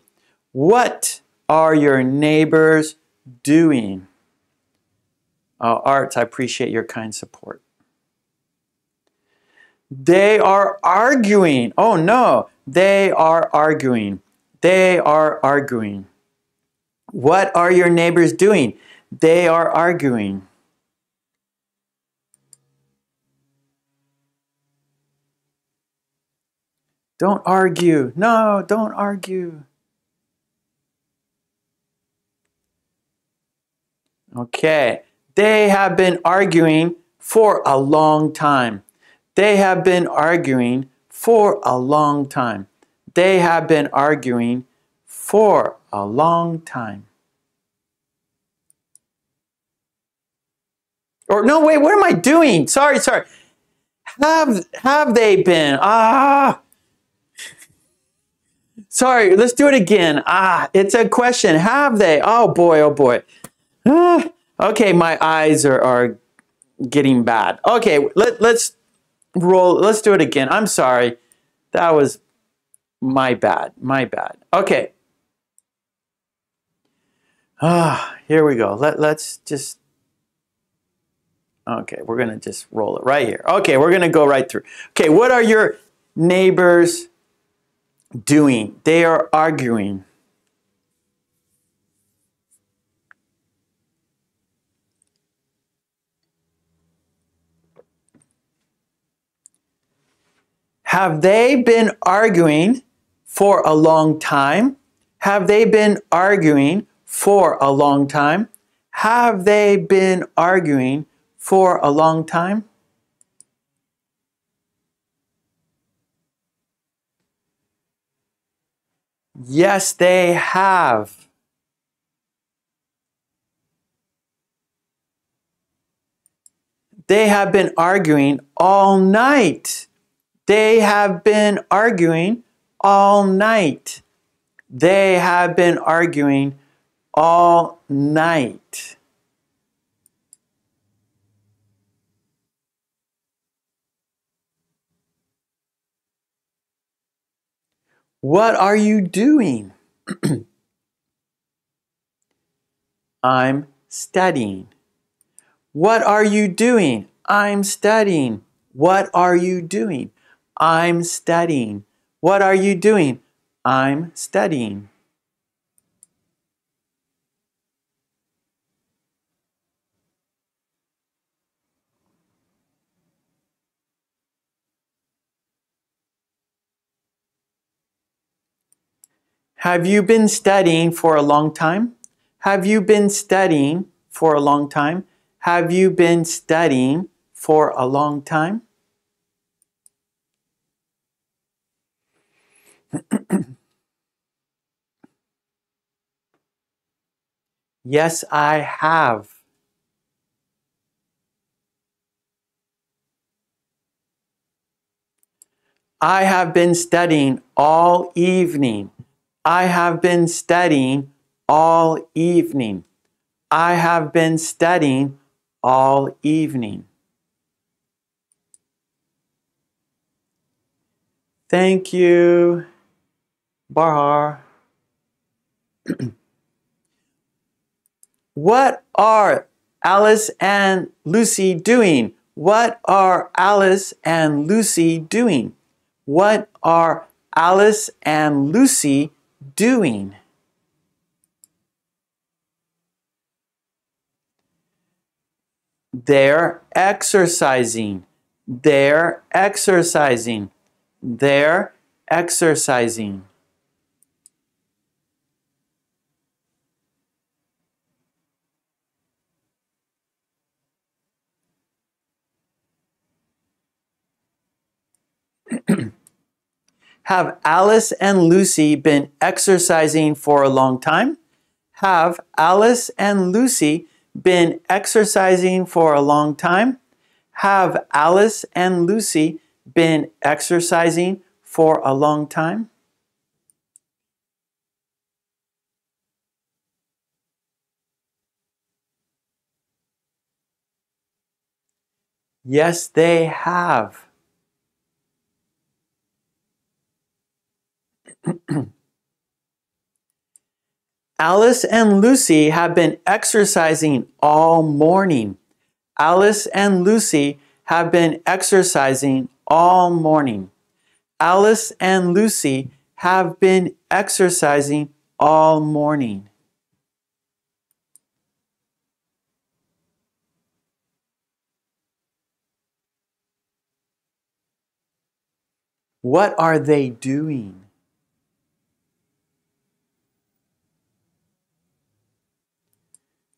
A: What are your neighbors doing? Uh, Arts, I appreciate your kind support. They are arguing. Oh no, they are arguing. They are arguing. What are your neighbors doing? They are arguing. Don't argue. No, don't argue. Okay. They have been arguing for a long time. They have been arguing for a long time. They have been arguing for a long time. Or no, wait, what am I doing? Sorry, sorry. Have have they been? Ah. Sorry, let's do it again. Ah, it's a question. Have they? Oh boy, oh boy. Ah, okay, my eyes are, are getting bad. Okay, let, let's roll. Let's do it again. I'm sorry. That was my bad. My bad. Okay. Ah, here we go. Let, let's just Okay, we're going to just roll it right here. Okay, we're going to go right through. Okay, what are your neighbors doing? They are arguing. Have they been arguing for a long time? Have they been arguing for a long time? Have they been arguing for a long time? Yes, they have. They have been arguing all night. They have been arguing all night. They have been arguing all night. What are you doing? I'm studying. What are you doing? I'm studying. What are you doing? I'm studying. What are you doing? I'm studying. Have you been studying for a long time? Have you been studying for a long time? Have you been studying for a long time? yes, I have. I have been studying all evening. I have been studying all evening. I have been studying all evening. Thank you, Bahar. what are Alice and Lucy doing? What are Alice and Lucy doing? What are Alice and Lucy doing? They're exercising. They're exercising. They're exercising. Have Alice and Lucy been exercising for a long time? Have Alice and Lucy been exercising for a long time? Have Alice and Lucy been exercising for a long time? Yes, they have. Alice and Lucy have been exercising all morning. Alice and Lucy have been exercising all morning. Alice and Lucy have been exercising all morning. What are they doing?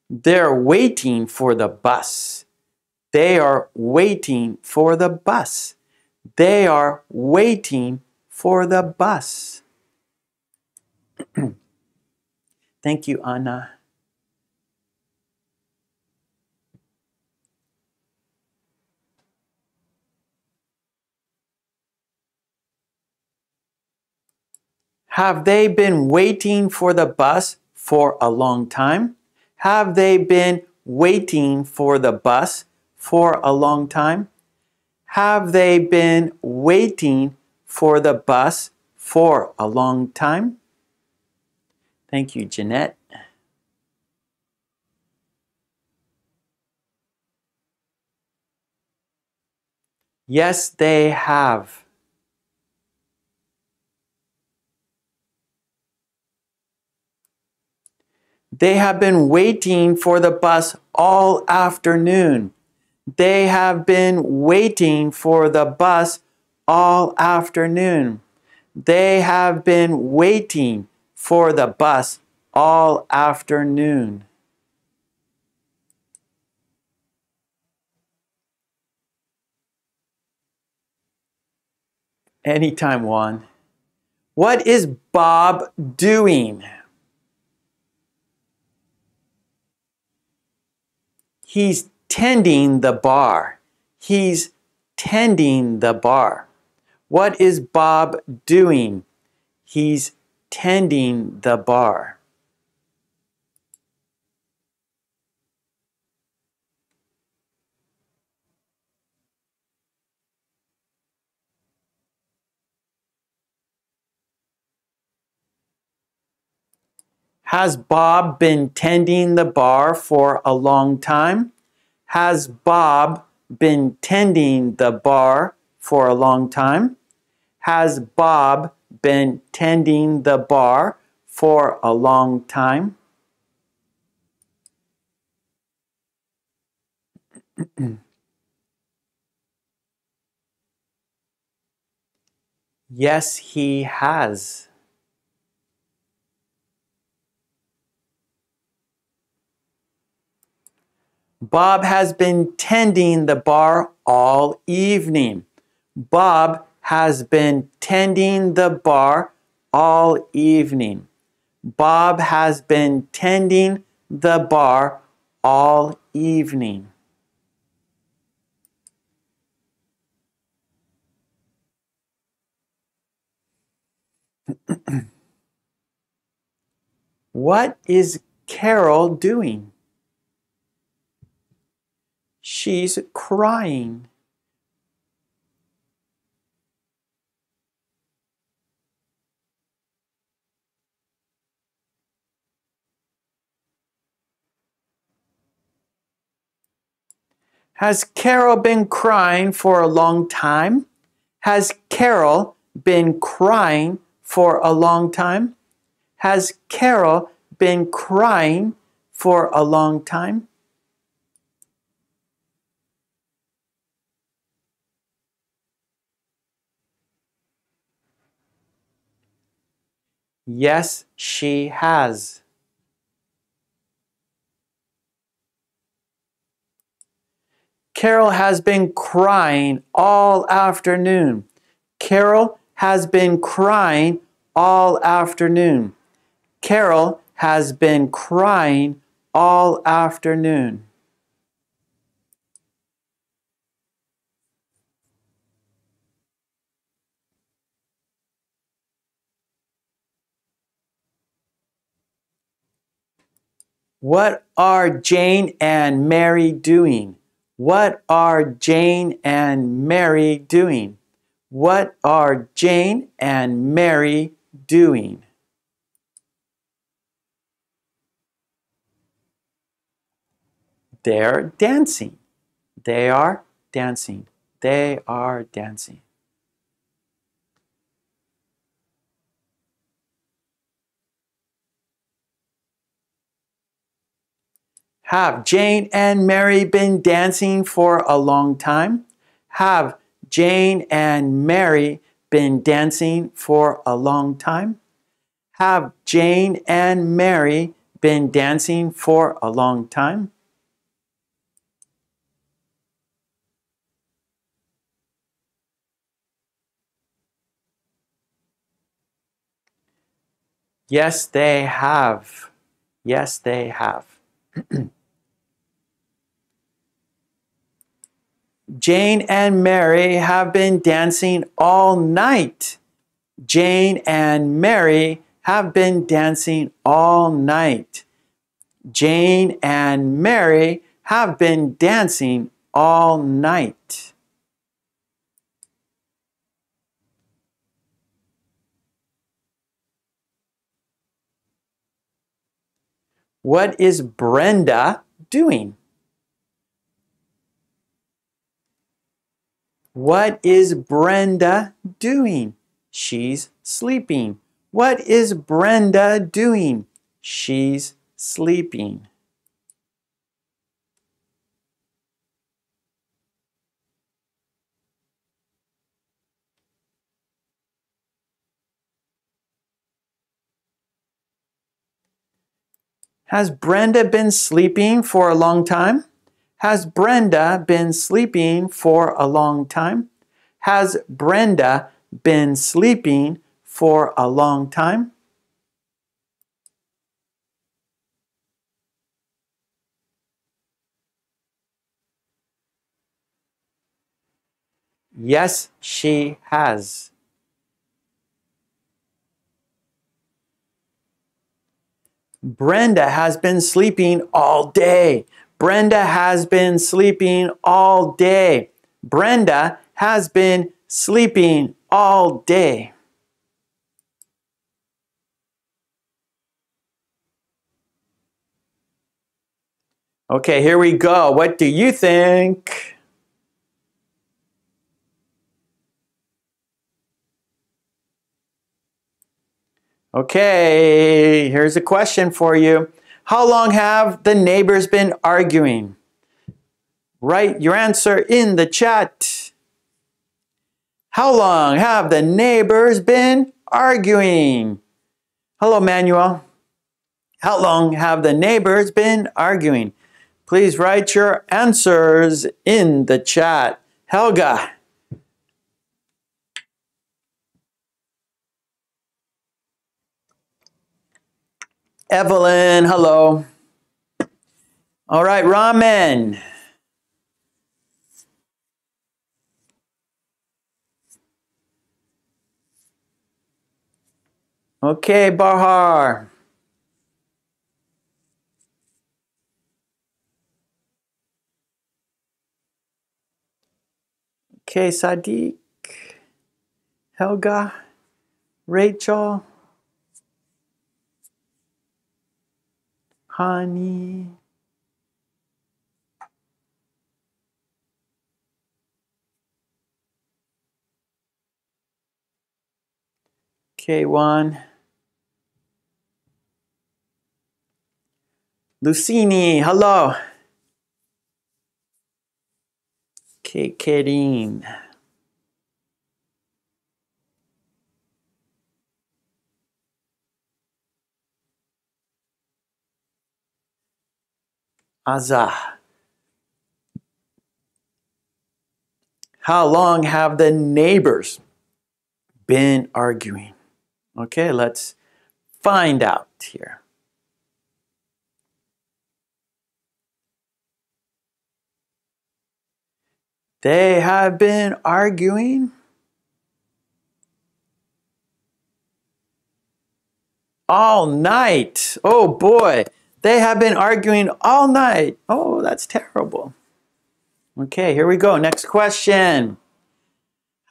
A: They're waiting for the bus. They are waiting for the bus. They are waiting for the bus. Thank you, Anna. Have they been waiting for the bus for a long time? Have they been waiting for the bus for a long time? Have they been waiting for the bus for a long time? Thank you, Jeanette. Yes, they have. They have been waiting for the bus all afternoon. They have been waiting for the bus all afternoon. They have been waiting for the bus all afternoon. Anytime, Juan. What is Bob doing? He's tending the bar. He's tending the bar. What is Bob doing? He's tending the bar. Has Bob been tending the bar for a long time? Has Bob been tending the bar for a long time? Has Bob been tending the bar for a long time? yes, he has. Bob has been tending the bar all evening. Bob has been tending the bar all evening. Bob has been tending the bar all evening. what is Carol doing? She's crying. Has Carol been crying for a long time? Has Carol been crying for a long time? Has Carol been crying for a long time? Yes, she has. Carol has been crying all afternoon. Carol has been crying all afternoon. Carol has been crying all afternoon. What are Jane and Mary doing? What are Jane and Mary doing? What are Jane and Mary doing? They're dancing. They are dancing. They are dancing. Have Jane and Mary been dancing for a long time? Have Jane and Mary been dancing for a long time? Have Jane and Mary been dancing for a long time? Yes, they have. Yes, they have. Jane and Mary have been dancing all night. Jane and Mary have been dancing all night. Jane and Mary have been dancing all night. What is Brenda doing? What is Brenda doing? She's sleeping. What is Brenda doing? She's sleeping. Has Brenda been sleeping for a long time? Has Brenda been sleeping for a long time? Has Brenda been sleeping for a long time? Yes, she has. Brenda has been sleeping all day. Brenda has been sleeping all day. Brenda has been sleeping all day. Okay, here we go. What do you think? Okay, here's a question for you. How long have the neighbors been arguing? Write your answer in the chat. How long have the neighbors been arguing? Hello, Manuel. How long have the neighbors been arguing? Please write your answers in the chat. Helga. Evelyn, hello. All right, Raman. Okay, Bahar. Okay, Sadiq, Helga, Rachel. Honey. K1. Lucini, hello. K. Kerin. Azah. How long have the neighbors been arguing? Okay, let's find out here. They have been arguing all night. Oh boy. They have been arguing all night. Oh, that's terrible. Okay, here we go. Next question.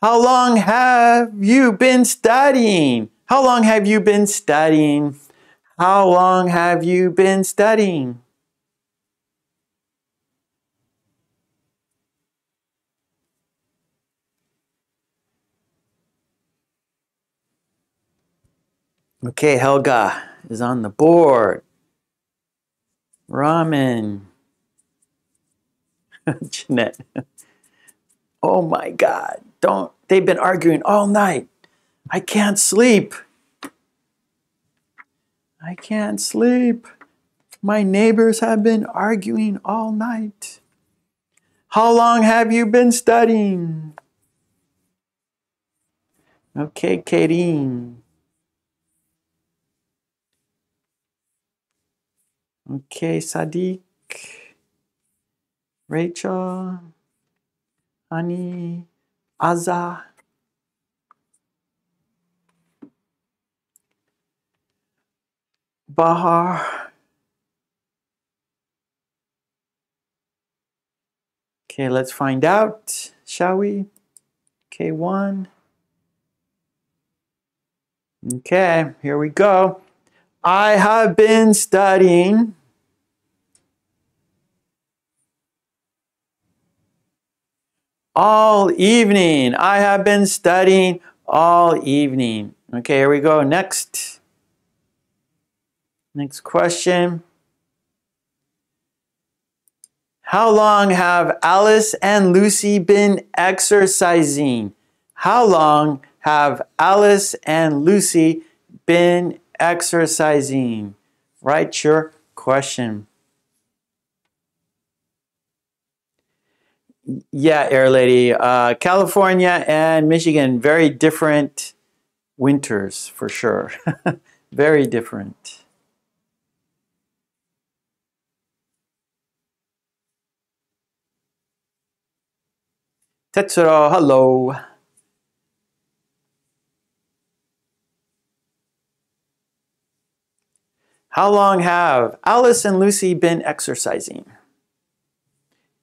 A: How long have you been studying? How long have you been studying? How long have you been studying? Okay, Helga is on the board. Raman. Jeanette. oh my God. Don't, they've been arguing all night. I can't sleep. I can't sleep. My neighbors have been arguing all night. How long have you been studying? Okay, Katie. Okay, Sadiq. Rachel. Honey. Azza. Bahar. Okay, let's find out, shall we? K1. Okay, here we go. I have been studying all evening. I have been studying all evening. Okay, here we go. Next. Next question. How long have Alice and Lucy been exercising? How long have Alice and Lucy been exercising? Write your question. Yeah, Air Lady. Uh, California and Michigan, very different winters for sure. very different. Tetsuro, hello. How long have Alice and Lucy been exercising?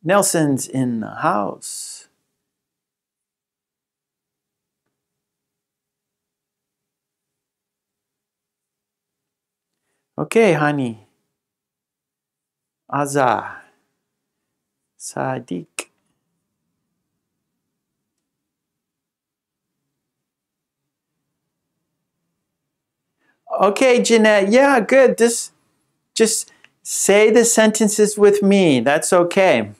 A: Nelson's in the house. Okay, honey. Azza. Sadiq. Okay, Jeanette. Yeah, good. Just, just say the sentences with me. That's okay.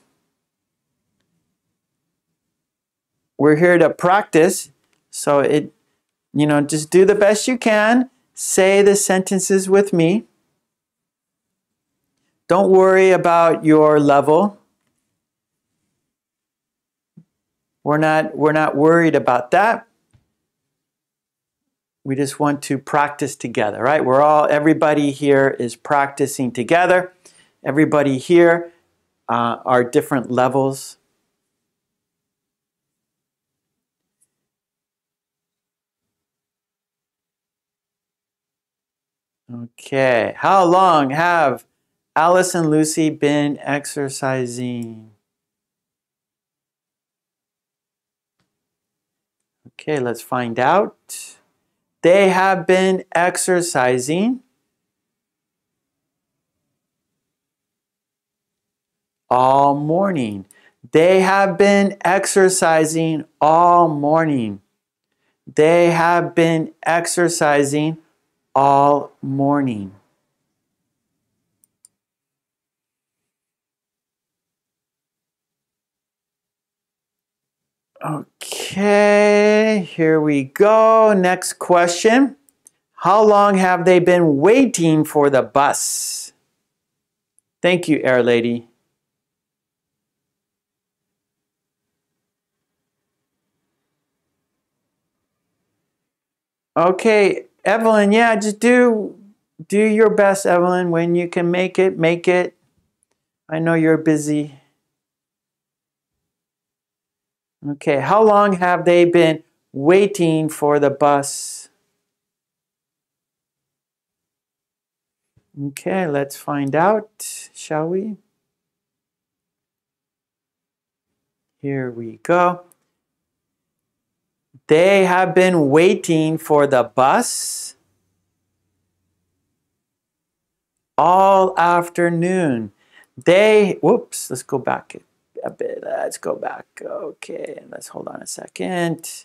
A: We're here to practice. So it, you know, just do the best you can. Say the sentences with me. Don't worry about your level. We're not, we're not worried about that. We just want to practice together, right? We're all, everybody here is practicing together. Everybody here uh, are different levels. Okay, how long have Alice and Lucy been exercising? Okay, let's find out. They have been exercising all morning. They have been exercising all morning. They have been exercising all morning. Okay, here we go. Next question. How long have they been waiting for the bus? Thank you, Air Lady. Okay, Evelyn, yeah, just do do your best, Evelyn. When you can make it, make it. I know you're busy. Okay, how long have they been waiting for the bus? Okay, let's find out, shall we? Here we go. They have been waiting for the bus all afternoon. They, whoops, let's go back a bit. Let's go back. Okay, let's hold on a second.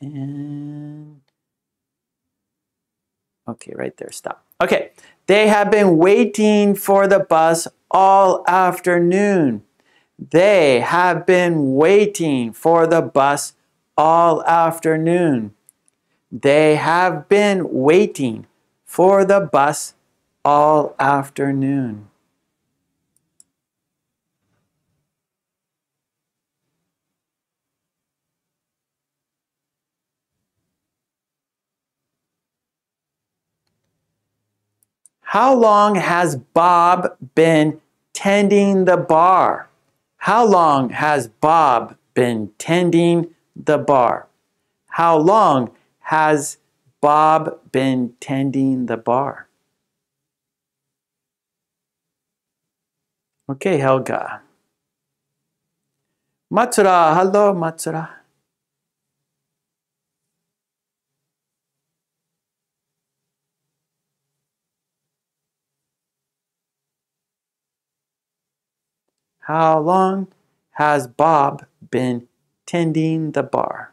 A: And okay, right there, stop. Okay, they have been waiting for the bus all afternoon. They have been waiting for the bus all afternoon. They have been waiting for the bus all afternoon. How long has Bob been tending the bar? How long has Bob been tending the bar? How long has Bob been tending the bar? Okay, Helga. Matsura, hello, Matsura. How long has Bob been tending the bar?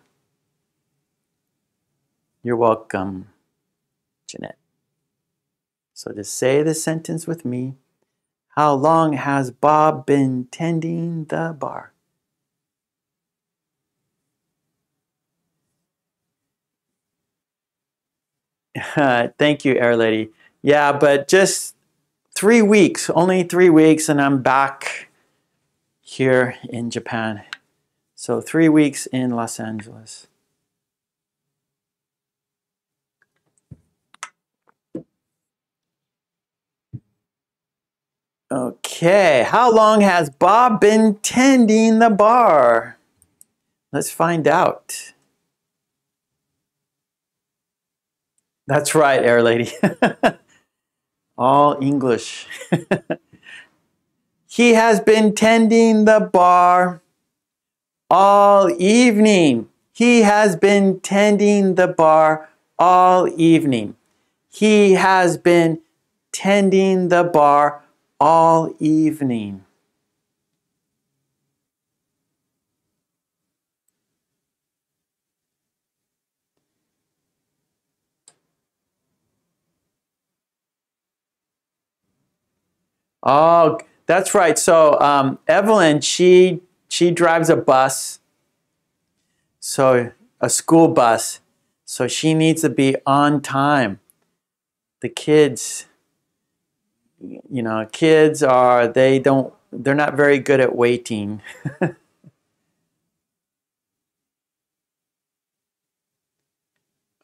A: You're welcome, Jeanette. So to say the sentence with me. How long has Bob been tending the bar? Thank you, Air Lady. Yeah, but just three weeks, only three weeks, and I'm back here in Japan. So three weeks in Los Angeles. Okay, how long has Bob been tending the bar? Let's find out. That's right, Air Lady. All English. He has been tending the bar all evening. He has been tending the bar all evening. He has been tending the bar all evening. Oh, that's right. So um, Evelyn, she she drives a bus, so a school bus. So she needs to be on time. The kids, you know, kids are they don't they're not very good at waiting.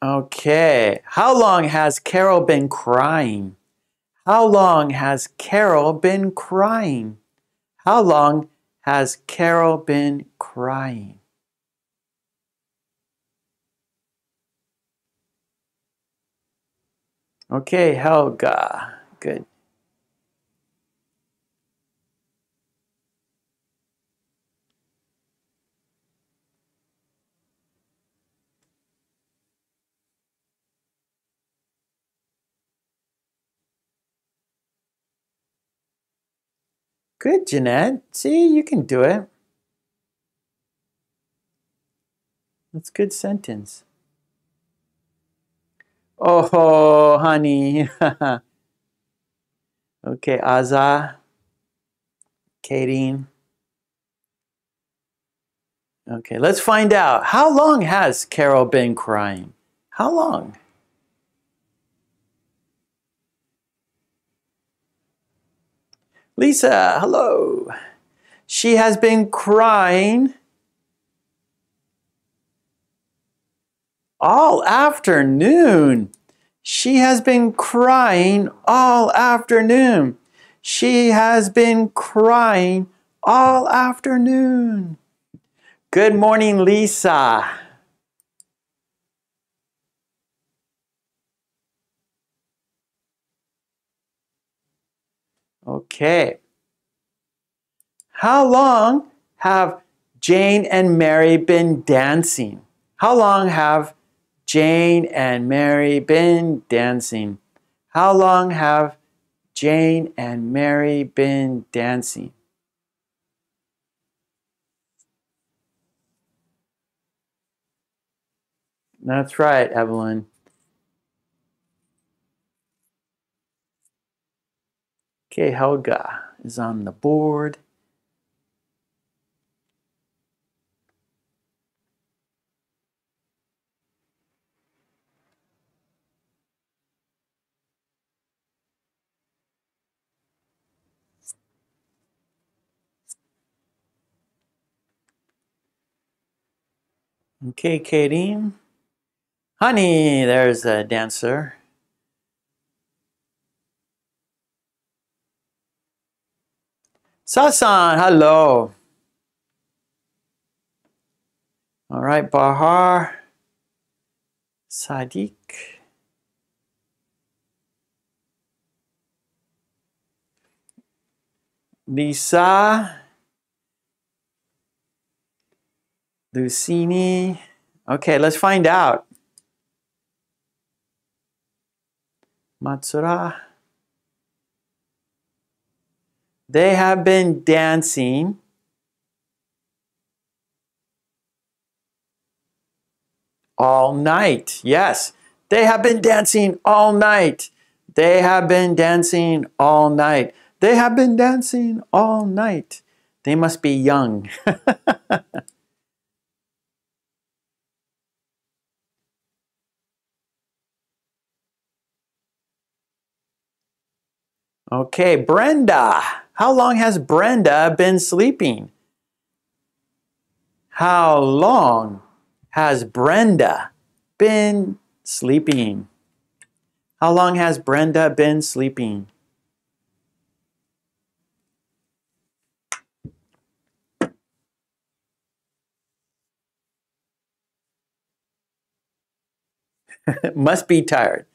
A: okay, how long has Carol been crying? How long has Carol been crying? How long has Carol been crying? Okay, Helga. Good. Good, Jeanette. See, you can do it. That's good sentence. Oh, honey. okay, Aza. Katie. Okay, let's find out. How long has Carol been crying? How long? Lisa, hello. She has been crying all afternoon. She has been crying all afternoon. She has been crying all afternoon. Good morning, Lisa. Okay. How long have Jane and Mary been dancing? How long have Jane and Mary been dancing? How long have Jane and Mary been dancing? That's right, Evelyn. Okay, Helga is on the board. Okay, Kadeem. Honey, there's a dancer. Sasan, hello. All right, Bahar, Sadiq. Lisa, Lucini. Okay, let's find out. Matsura. They have been dancing. All night. Yes, they have been dancing all night. They have been dancing all night. They have been dancing all night. They must be young. okay, Brenda. How long has Brenda been sleeping? How long has Brenda been sleeping? How long has Brenda been sleeping? Must be tired.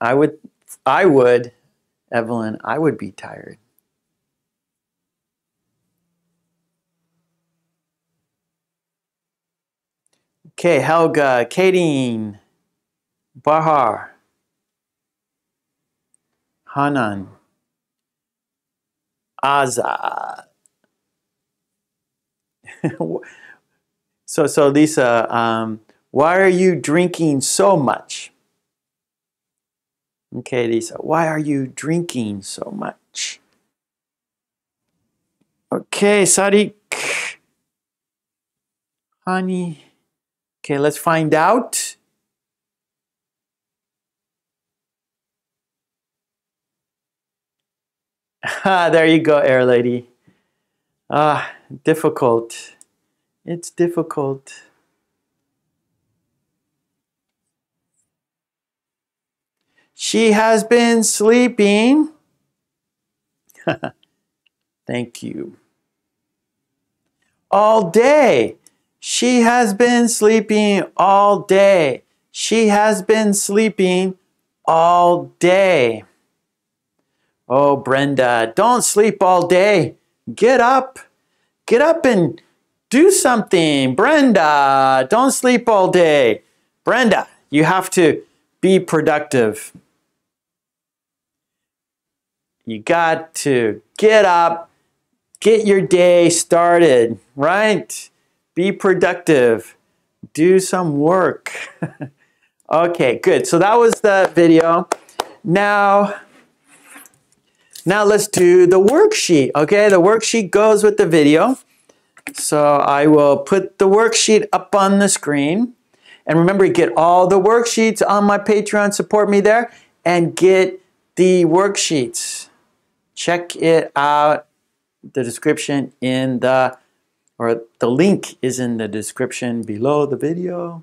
A: I would, I would, Evelyn, I would be tired. Okay, Helga, Kadeen, Bahar, Hanan, Azad. so, so Lisa, um, why are you drinking so much? Okay, Lisa, why are you drinking so much? Okay, Sadiq. Honey. Okay, let's find out. Ah, there you go, Air Lady. Ah, difficult. It's difficult. She has been sleeping. Thank you. All day. She has been sleeping all day. She has been sleeping all day. Oh, Brenda, don't sleep all day. Get up. Get up and do something. Brenda, don't sleep all day. Brenda, you have to be productive. You got to get up, get your day started, right? Be productive, do some work. okay, good. So that was the video. Now, now let's do the worksheet, okay? The worksheet goes with the video. So I will put the worksheet up on the screen. And remember, get all the worksheets on my Patreon, support me there, and get the worksheets check it out. The description in the, or the link is in the description below the video.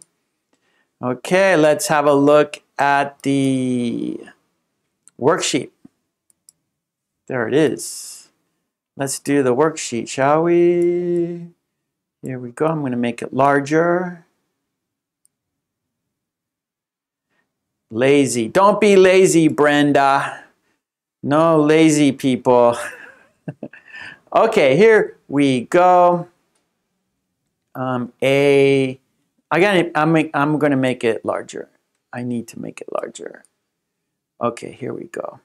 A: Okay, let's have a look at the worksheet. There it is. Let's do the worksheet, shall we? Here we go. I'm going to make it larger. Lazy. Don't be lazy, Brenda. No lazy people. okay, here we go. Um, a, I got. I'm. I'm going to make it larger. I need to make it larger. Okay, here we go.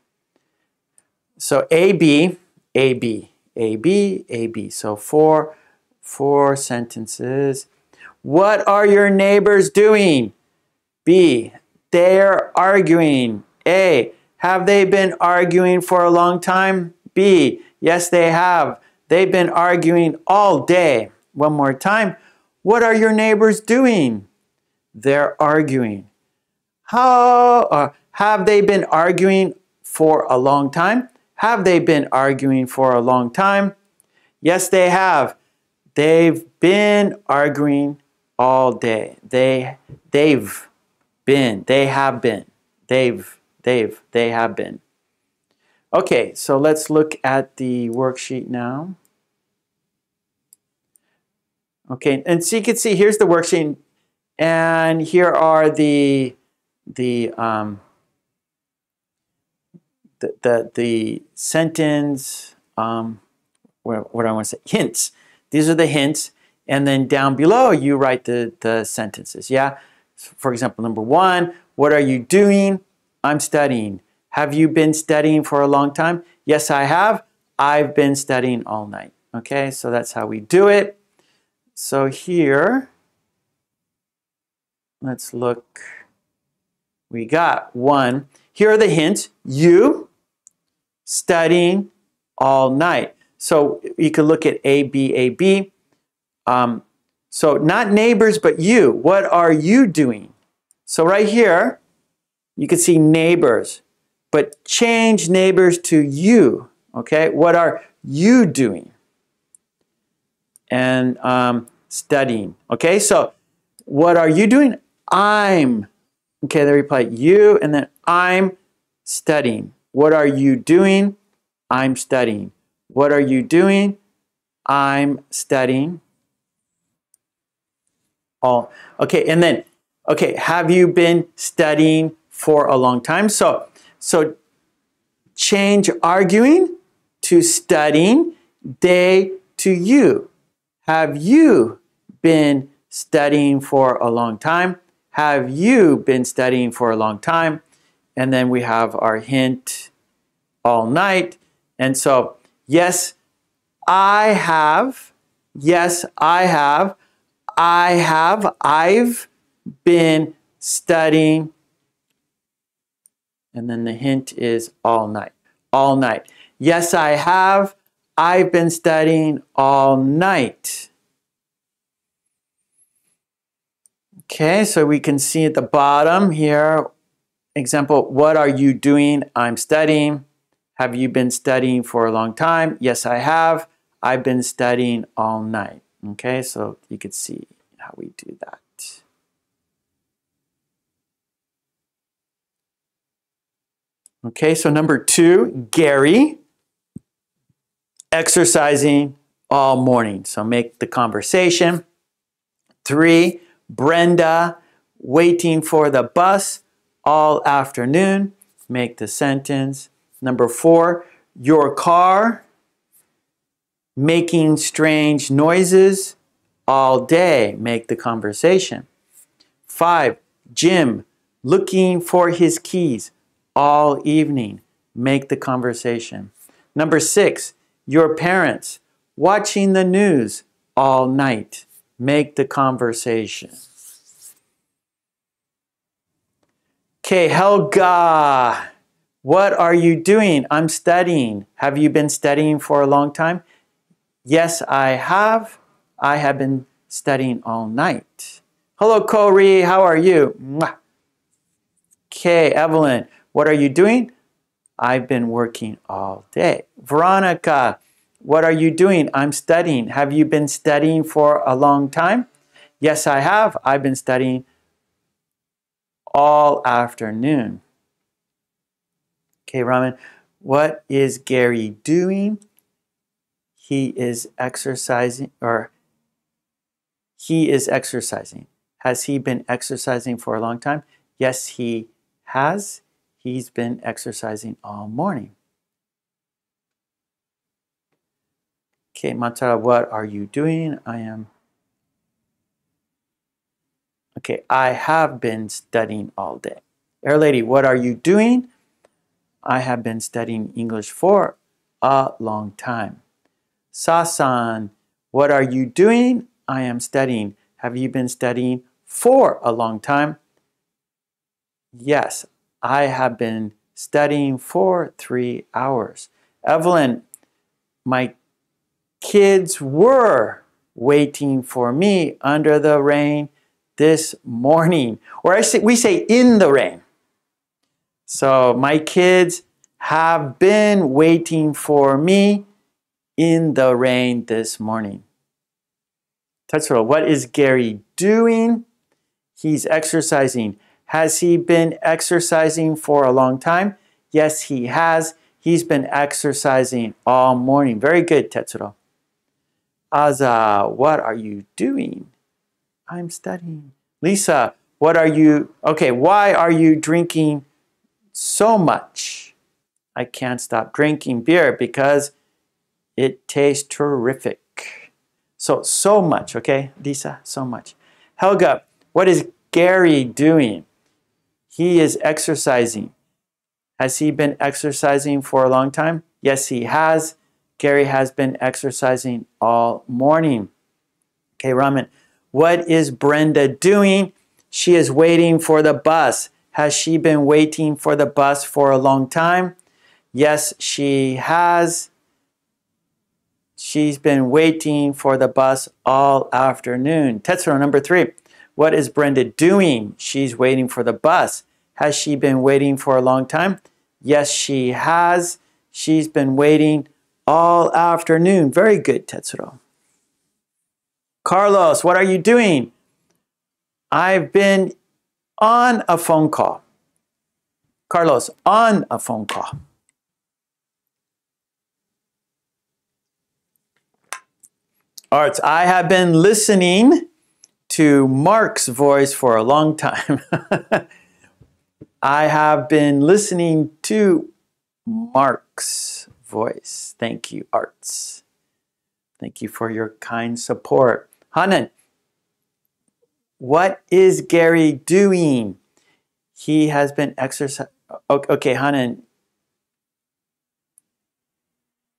A: So A B A B A B A B. So four four sentences. What are your neighbors doing? B. They're arguing. A. Have they been arguing for a long time? B. Yes, they have. They've been arguing all day. One more time. What are your neighbors doing? They're arguing. How uh, have they been arguing for a long time? Have they been arguing for a long time? Yes, they have. They've been arguing all day. They, they've been, they have been, they've, they've, they have been. Okay, so let's look at the worksheet now. Okay, and so you can see here's the worksheet, and here are the the um, the, the, the sentence, um, what, what I want to say, hints. These are the hints. And then down below, you write the, the sentences. Yeah. For example, number one, what are you doing? I'm studying. Have you been studying for a long time? Yes, I have. I've been studying all night. Okay, so that's how we do it. So here, let's look. We got one. Here are the hints. You, studying all night. So you can look at A, B, A, B. Um, so not neighbors, but you. What are you doing? So right here, you can see neighbors, but change neighbors to you. Okay, what are you doing? And um, studying. Okay, so what are you doing? I'm. Okay, they reply you, and then I'm studying. What are you doing? I'm studying. What are you doing? I'm studying. All okay, and then okay, have you been studying for a long time? So so change arguing to studying, they to you. Have you been studying for a long time? Have you been studying for a long time? And then we have our hint all night. And so, yes, I have. Yes, I have. I have. I've been studying. And then the hint is all night. All night. Yes, I have. I've been studying all night. Okay, so we can see at the bottom here Example, what are you doing? I'm studying. Have you been studying for a long time? Yes, I have. I've been studying all night. Okay, so you could see how we do that. Okay, so number two, Gary, exercising all morning. So make the conversation. Three, Brenda, waiting for the bus all afternoon. Make the sentence. Number four, your car making strange noises all day. Make the conversation. Five, Jim looking for his keys all evening. Make the conversation. Number six, your parents watching the news all night. Make the conversation. Okay, Helga, what are you doing? I'm studying. Have you been studying for a long time? Yes, I have. I have been studying all night. Hello, Corey. How are you? Okay, Evelyn, what are you doing? I've been working all day. Veronica, what are you doing? I'm studying. Have you been studying for a long time? Yes, I have. I've been studying all afternoon. Okay, Raman, what is Gary doing? He is exercising, or he is exercising. Has he been exercising for a long time? Yes, he has. He's been exercising all morning. Okay, Matara, what are you doing? I am Okay, I have been studying all day. Air lady, what are you doing? I have been studying English for a long time. Sasan, what are you doing? I am studying. Have you been studying for a long time? Yes, I have been studying for three hours. Evelyn, my kids were waiting for me under the rain this morning. Or I say, we say in the rain. So my kids have been waiting for me in the rain this morning. Tetsuro, what is Gary doing? He's exercising. Has he been exercising for a long time? Yes, he has. He's been exercising all morning. Very good, Tetsuro. Aza, what are you doing? I'm studying. Lisa, what are you, okay, why are you drinking so much? I can't stop drinking beer because it tastes terrific. So, so much, okay, Lisa, so much. Helga, what is Gary doing? He is exercising. Has he been exercising for a long time? Yes, he has. Gary has been exercising all morning. Okay, Raman. What is Brenda doing? She is waiting for the bus. Has she been waiting for the bus for a long time? Yes, she has. She's been waiting for the bus all afternoon. Tetsuro number three. What is Brenda doing? She's waiting for the bus. Has she been waiting for a long time? Yes, she has. She's been waiting all afternoon. Very good, Tetsuro. Carlos, what are you doing? I've been on a phone call. Carlos, on a phone call. Arts, I have been listening to Mark's voice for a long time. I have been listening to Mark's voice. Thank you, Arts. Thank you for your kind support. Hanan, what is Gary doing? He has been exercising. Okay, Hanan.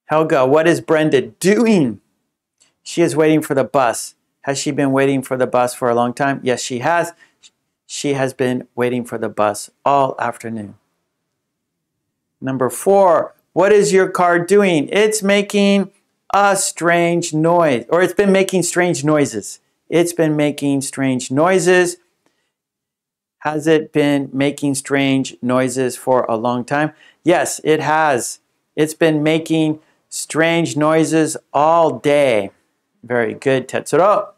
A: Helga, what is Brenda doing? She is waiting for the bus. Has she been waiting for the bus for a long time? Yes, she has. She has been waiting for the bus all afternoon. Number four, what is your car doing? It's making a strange noise, or it's been making strange noises. It's been making strange noises. Has it been making strange noises for a long time? Yes, it has. It's been making strange noises all day. Very good, Tetsuro.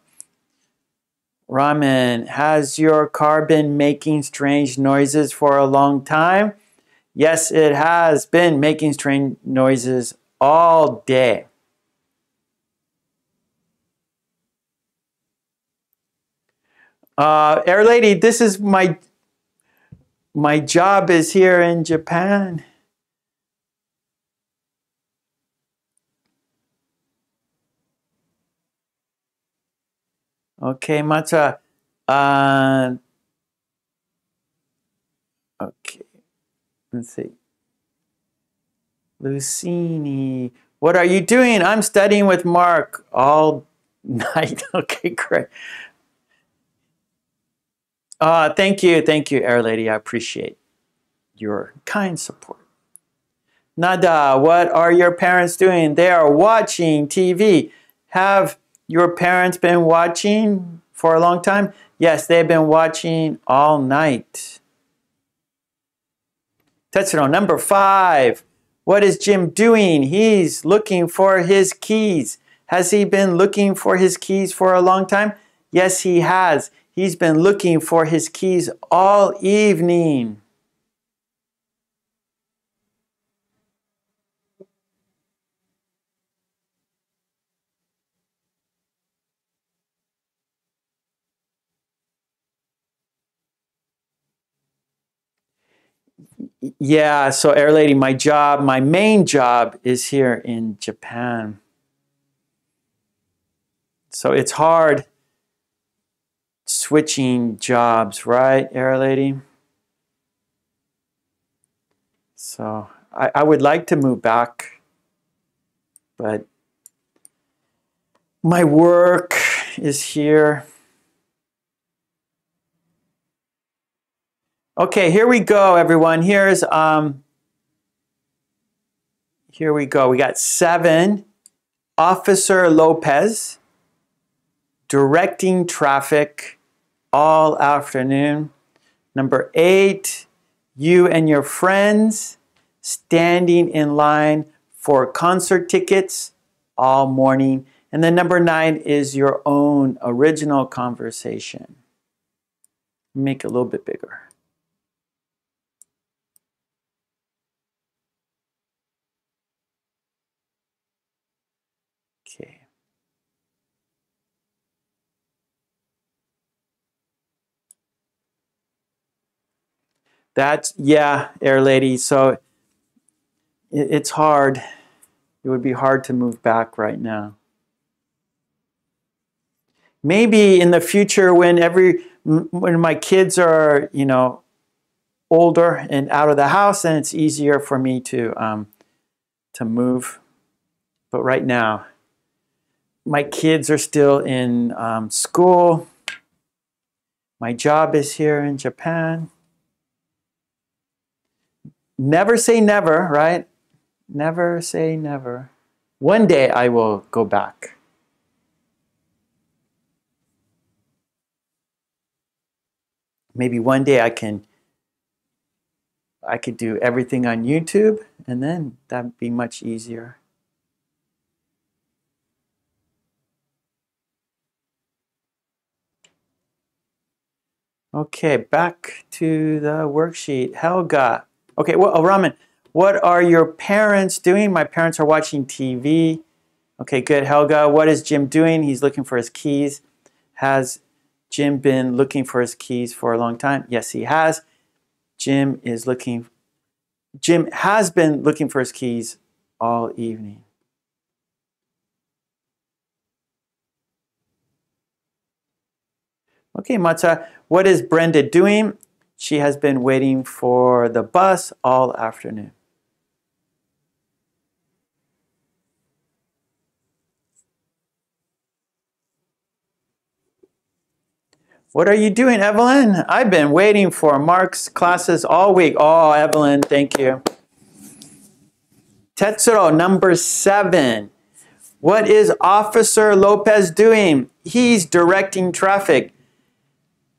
A: Raman, has your car been making strange noises for a long time? Yes, it has been making strange noises all day. Uh, Air Lady, this is my my job is here in Japan. Okay, Mata. Uh, okay, let's see. Lucini, what are you doing? I'm studying with Mark all night. okay, great. Uh, thank you, thank you, Air Lady. I appreciate your kind support. Nada, what are your parents doing? They are watching TV. Have your parents been watching for a long time? Yes, they've been watching all night. Tetsuro number five. What is Jim doing? He's looking for his keys. Has he been looking for his keys for a long time? Yes, he has. He's been looking for his keys all evening. Yeah, so Air Lady, my job, my main job is here in Japan. So it's hard switching jobs, right, Air Lady? So I, I would like to move back, but my work is here. Okay, here we go, everyone. Here's um, here we go. We got seven. Officer Lopez directing traffic all afternoon. Number eight, you and your friends standing in line for concert tickets all morning. And then number nine is your own original conversation. Make it a little bit bigger. Okay. That's, yeah, Air Lady. So it, it's hard. It would be hard to move back right now. Maybe in the future when every, when my kids are, you know, older and out of the house, then it's easier for me to, um, to move. But right now, my kids are still in um, school. My job is here in Japan. Never say never, right? Never say never. One day I will go back. Maybe one day I can I could do everything on YouTube and then that'd be much easier. Okay, back to the worksheet. Helga. Okay, well, oh, Raman, what are your parents doing? My parents are watching TV. Okay, good. Helga, what is Jim doing? He's looking for his keys. Has Jim been looking for his keys for a long time? Yes, he has. Jim is looking, Jim has been looking for his keys all evening. Okay, Matza, what is Brenda doing? She has been waiting for the bus all afternoon. What are you doing, Evelyn? I've been waiting for Mark's classes all week. Oh, Evelyn, thank you. Tetsuro, number seven. What is Officer Lopez doing? He's directing traffic.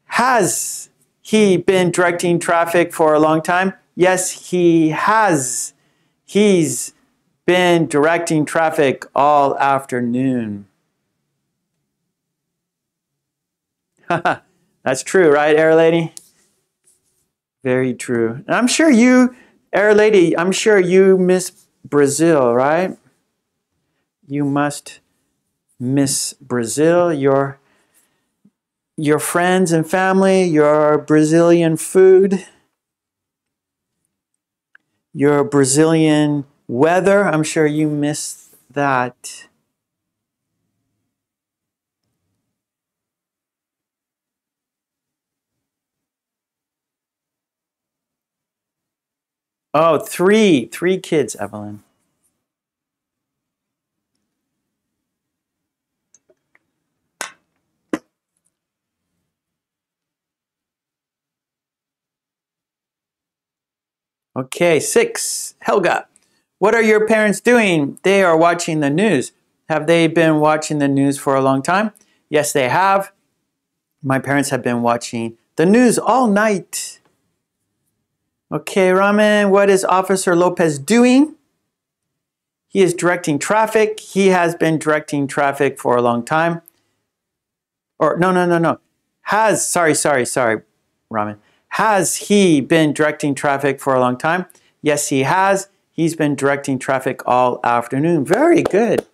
A: Has he been directing traffic for a long time? Yes, he has. He's been directing traffic all afternoon. That's true, right, Air Lady? Very true. And I'm sure you, Air Lady, I'm sure you miss Brazil, right? You must miss Brazil. Your your friends and family, your Brazilian food, your Brazilian weather. I'm sure you miss that. Oh, three, three kids, Evelyn. Okay, six, Helga. What are your parents doing? They are watching the news. Have they been watching the news for a long time? Yes, they have. My parents have been watching the news all night. Okay, Raman, what is Officer Lopez doing? He is directing traffic. He has been directing traffic for a long time. Or, no, no, no, no. Has, sorry, sorry, sorry, Raman. Has he been directing traffic for a long time? Yes, he has. He's been directing traffic all afternoon. Very good.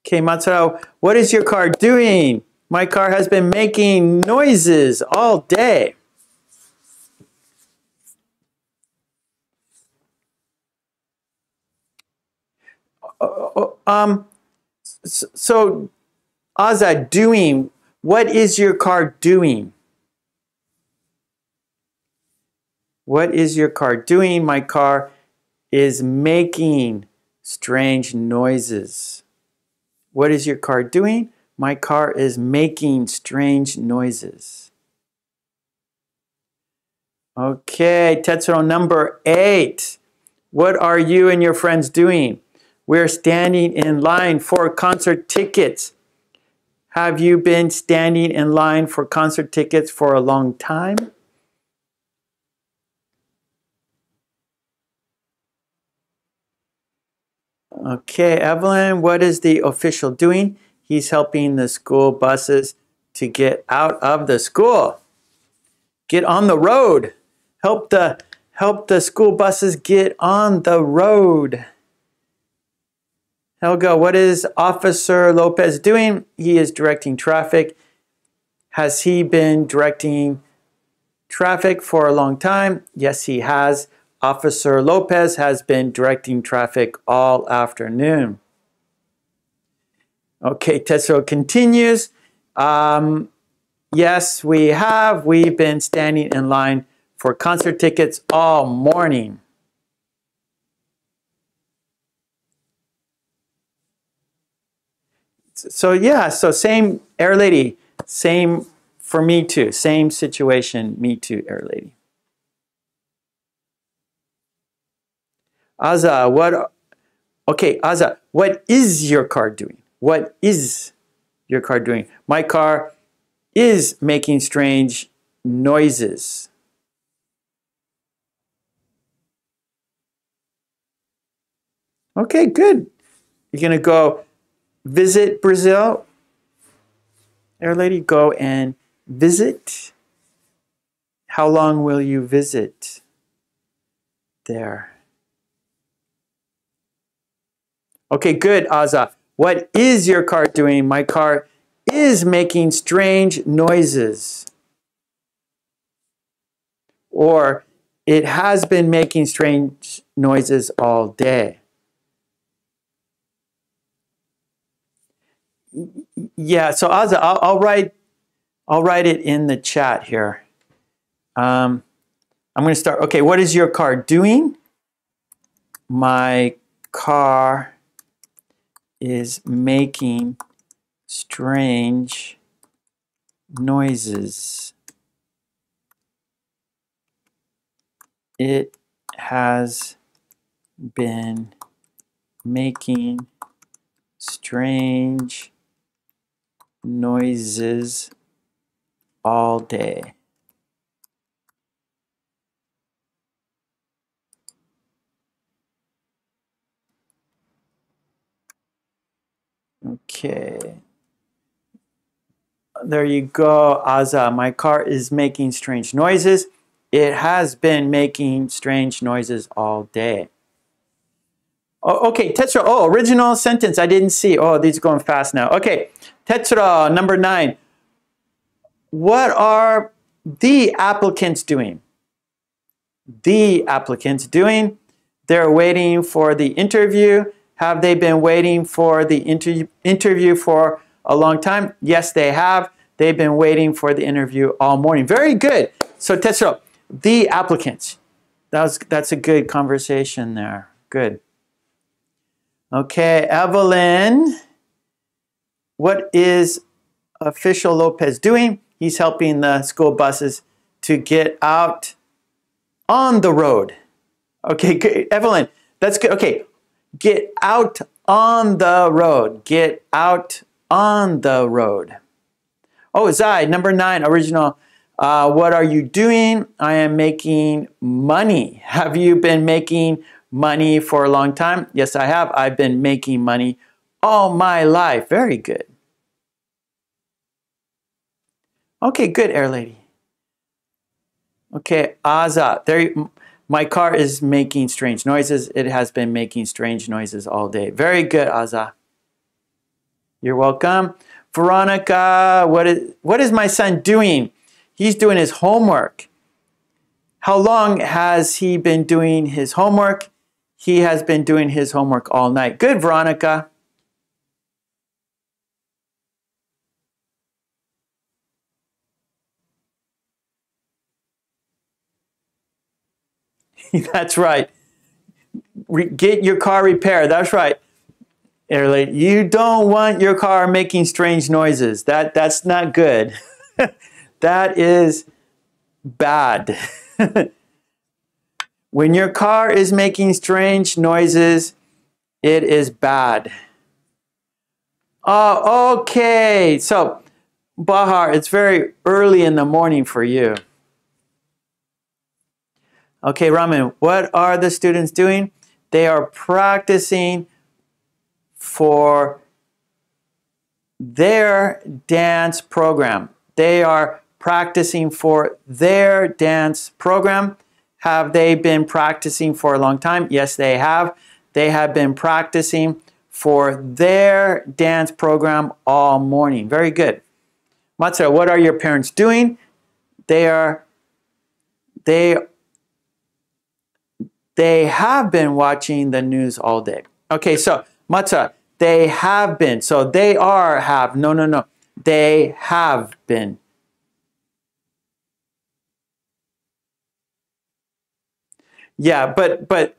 A: Okay, Matsuro, what is your car doing? My car has been making noises all day. Uh, uh um, so, Azad, doing what is your car doing? What is your car doing? My car is making strange noises. What is your car doing? My car is making strange noises. Okay, Tetsuro number eight. What are you and your friends doing? We're standing in line for concert tickets. Have you been standing in line for concert tickets for a long time? Okay, Evelyn, what is the official doing? He's helping the school buses to get out of the school. Get on the road. Help the help the school buses get on the road. Helga, what is Officer Lopez doing? He is directing traffic. Has he been directing traffic for a long time? Yes, he has. Officer Lopez has been directing traffic all afternoon. Okay, Tetsuro continues. Um, yes, we have. We've been standing in line for concert tickets all morning. So yeah, so same Air Lady, same for me too. Same situation, me too, Air Lady. Aza, what? Okay, Aza, what is your car doing? What is your car doing? My car is making strange noises. Okay, good. You're going to go visit Brazil. Air Lady, go and visit. How long will you visit there? Okay, good, Aza. What is your car doing? My car is making strange noises. Or it has been making strange noises all day. Yeah, so Aza, I'll, I'll, write I'll write it in the chat here. Um, I'm going to start. Okay, what is your car doing? My car is making strange noises. It has been making strange noises all day. Okay. There you go, Aza. My car is making strange noises. It has been making strange noises all day. Oh, okay, Tetsuro. Oh, original sentence. I didn't see. Oh, these are going fast now. Okay, Tetsuro, number nine. What are the applicants doing? The applicants doing? They're waiting for the interview have they been waiting for the inter interview for a long time? Yes, they have. They've been waiting for the interview all morning. Very good. So Tetsuro, the applicants. That was, that's a good conversation there. Good. Okay, Evelyn. What is official Lopez doing? He's helping the school buses to get out on the road. Okay, good. Evelyn, that's good. Okay, Get out on the road. Get out on the road. Oh, Zai, number nine, original. Uh, what are you doing? I am making money. Have you been making money for a long time? Yes, I have. I've been making money all my life. Very good. Okay, good, Air Lady. Okay, Aza. There, my car is making strange noises. It has been making strange noises all day. Very good, Aza. You're welcome. Veronica, what is, what is my son doing? He's doing his homework. How long has he been doing his homework? He has been doing his homework all night. Good, Veronica. That's right. Re get your car repaired. That's right. Airlane, you don't want your car making strange noises. That that's not good. that is bad. when your car is making strange noises, it is bad. Oh, okay. So, Bahar, it's very early in the morning for you. Okay, Raman, what are the students doing? They are practicing for their dance program. They are practicing for their dance program. Have they been practicing for a long time? Yes, they have. They have been practicing for their dance program all morning. Very good. Matsura, what are your parents doing? They are they they have been watching the news all day. Okay, so Matsura, they have been. So they are have. No, no, no. They have been. Yeah, but but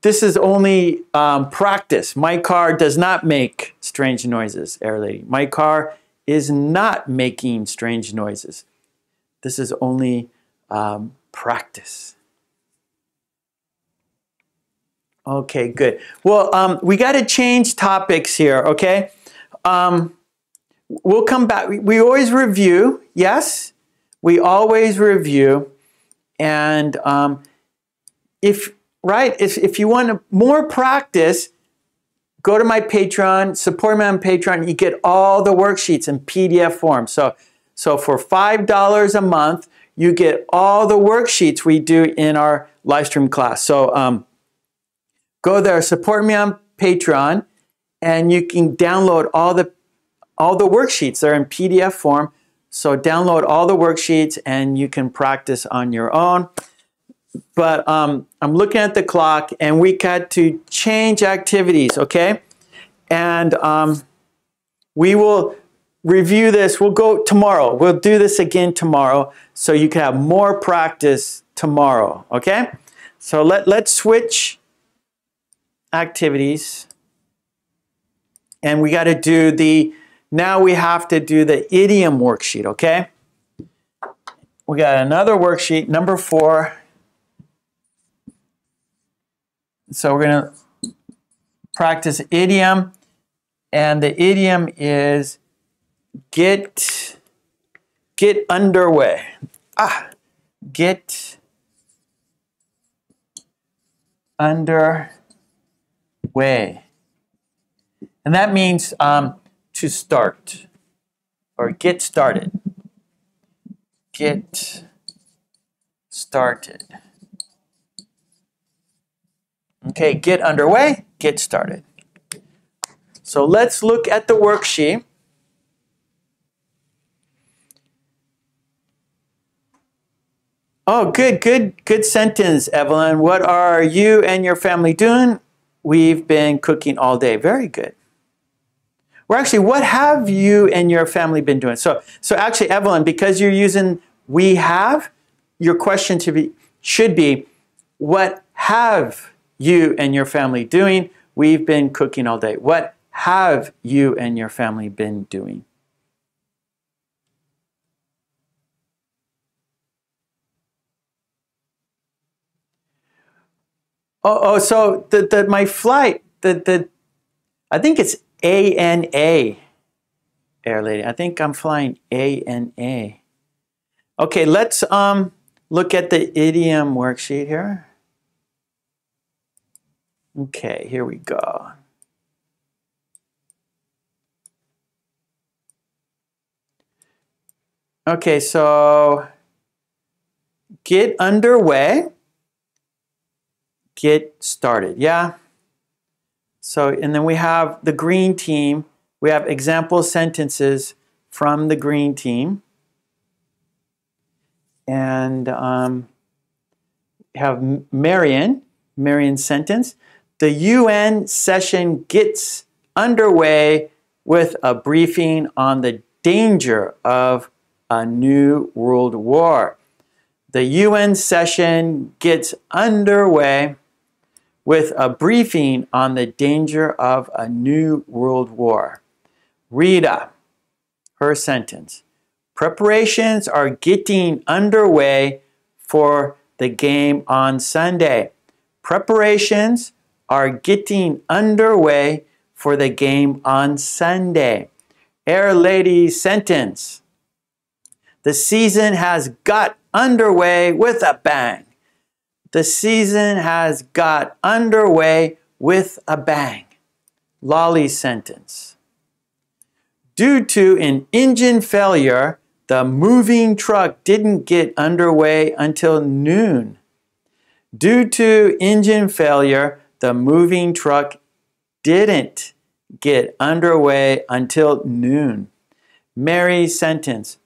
A: this is only um, practice. My car does not make strange noises, Air Lady. My car is not making strange noises. This is only um, practice. Okay, good. Well, um, we got to change topics here, okay? Um, we'll come back. We, always review, yes? We always review. And um, if, right, if, if you want more practice, go to my Patreon, support me on Patreon. You get all the worksheets in PDF form. So, so for $5 a month, you get all the worksheets we do in our live stream class. So um, go there, support me on Patreon, and you can download all the all the worksheets. They're in PDF form. So download all the worksheets and you can practice on your own. But um, I'm looking at the clock and we got to change activities, okay? And um, we will review this. We'll go tomorrow. We'll do this again tomorrow so you can have more practice tomorrow, okay? So let, let's switch activities. And we got to do the, now we have to do the idiom worksheet, okay? We got another worksheet, number four. So we're going to practice idiom. And the idiom is get, get underway. Ah, get under way. And that means um, to start or get started. Get started. Okay, get underway, get started. So let's look at the worksheet. Oh, good, good, good sentence, Evelyn. What are you and your family doing? We've been cooking all day. Very good. Well, actually, what have you and your family been doing? So, so actually, Evelyn, because you're using we have, your question to be should be, what have you and your family doing? We've been cooking all day. What have you and your family been doing? Oh, oh so the, the my flight, the the I think it's ANA Air Lady. I think I'm flying ANA. Okay, let's um look at the idiom worksheet here. Okay, here we go. Okay, so get underway get started. Yeah? So, and then we have the green team. We have example sentences from the green team. And um, have Marion, Marion's sentence. The UN session gets underway with a briefing on the danger of a new world war. The UN session gets underway with a briefing on the danger of a new world war. Rita, her sentence. Preparations are getting underway for the game on Sunday. Preparations are getting underway for the game on Sunday. Air Lady sentence. The season has got underway with a bang the season has got underway with a bang. lolly sentence. Due to an engine failure, the moving truck didn't get underway until noon. Due to engine failure, the moving truck didn't get underway until noon. Mary's sentence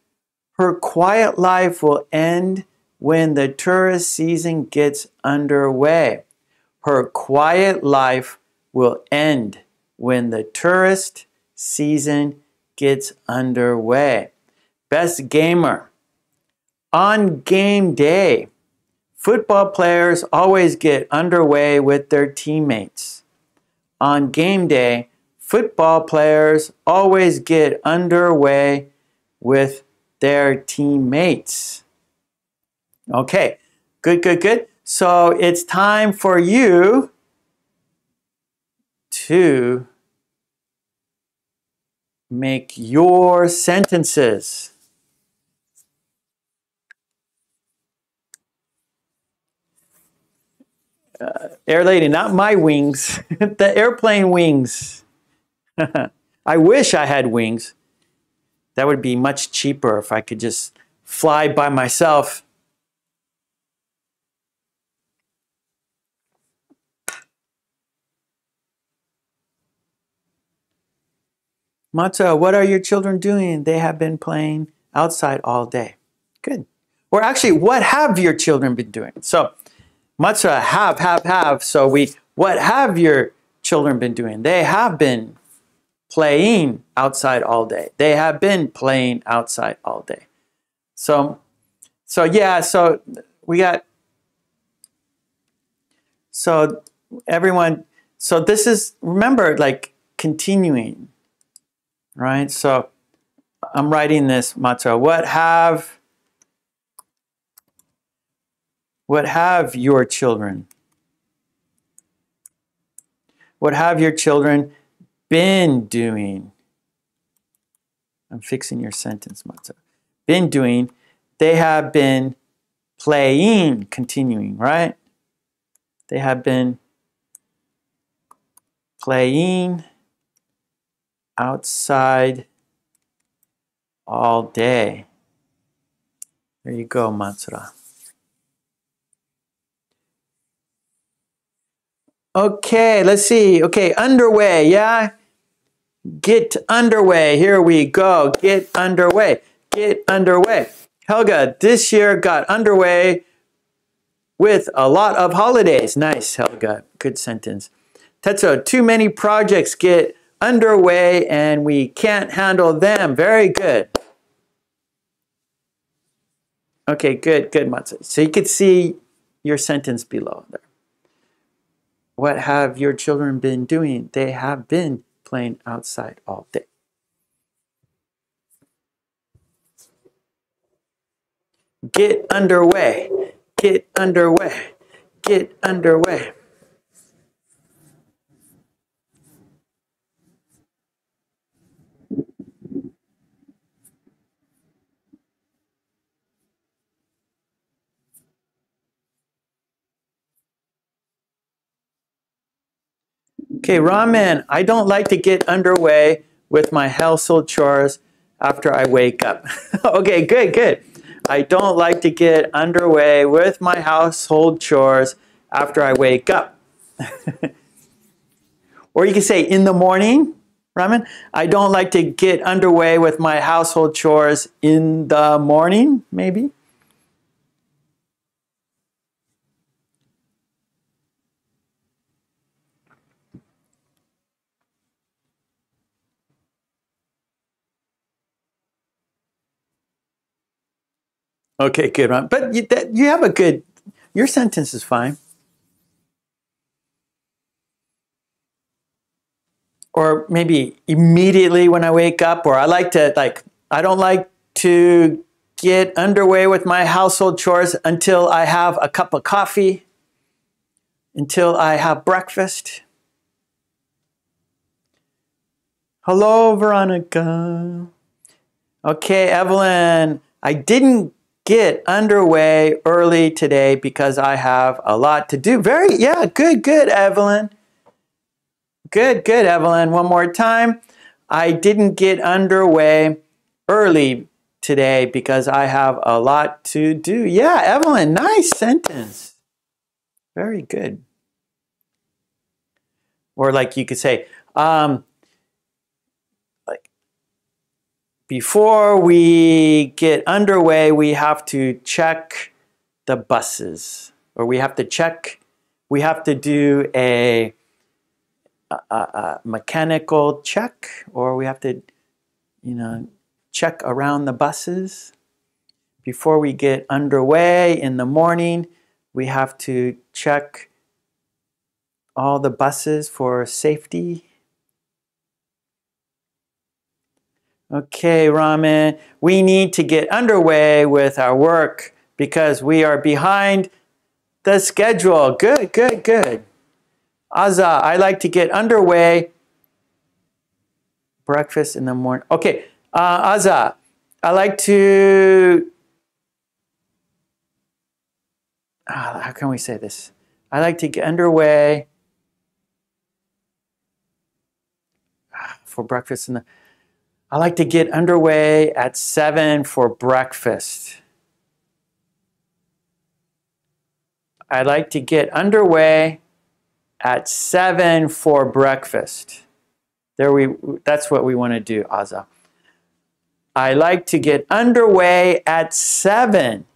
A: Her quiet life will end when the tourist season gets underway. Her quiet life will end when the tourist season gets underway. Best gamer. On game day, football players always get underway with their teammates. On game day, football players always get underway with their teammates. Okay, good, good, good. So it's time for you to make your sentences. Uh, air lady, not my wings, the airplane wings. I wish I had wings. That would be much cheaper if I could just fly by myself. Matza, what are your children doing? They have been playing outside all day. Good. Or actually, what have your children been doing? So, Matza, have, have, have. So we, what have your children been doing? They have been playing outside all day. They have been playing outside all day. So, so yeah, so we got, so everyone, so this is, remember, like continuing right? So I'm writing this matza. What have what have your children? What have your children been doing? I'm fixing your sentence, matza. Been doing. They have been playing, continuing, right? They have been playing outside all day. There you go, Matsura. Okay, let's see. Okay, underway, yeah? Get underway. Here we go. Get underway. Get underway. Helga, this year got underway with a lot of holidays. Nice, Helga. Good sentence. Tetsuro, too many projects get underway and we can't handle them. Very good. Okay, good, good, Matsu. So you can see your sentence below there. What have your children been doing? They have been playing outside all day. Get underway. Get underway. Get underway. Okay, Raman. I don't like to get underway with my household chores after I wake up. okay, good, good. I don't like to get underway with my household chores after I wake up. or you can say in the morning, Raman. I don't like to get underway with my household chores in the morning, maybe. Okay, good one. But you, that, you have a good, your sentence is fine. Or maybe immediately when I wake up, or I like to, like, I don't like to get underway with my household chores until I have a cup of coffee, until I have breakfast. Hello, Veronica. Okay, Evelyn, I didn't get underway early today because I have a lot to do. Very, yeah, good, good, Evelyn. Good, good, Evelyn. One more time. I didn't get underway early today because I have a lot to do. Yeah, Evelyn, nice sentence. Very good. Or like you could say, um, like before we get underway, we have to check the buses, or we have to check, we have to do a, a, a mechanical check, or we have to, you know, check around the buses. Before we get underway in the morning, we have to check all the buses for safety. Okay, Raman, we need to get underway with our work because we are behind the schedule. Good, good, good. Aza, I like to get underway. Breakfast in the morning. Okay, uh, Aza, I like to. Uh, how can we say this? I like to get underway for breakfast. In the, I like to get underway at 7 for breakfast. I like to get underway at 7 for breakfast. There we that's what we want to do, Aza. I like to get underway at 7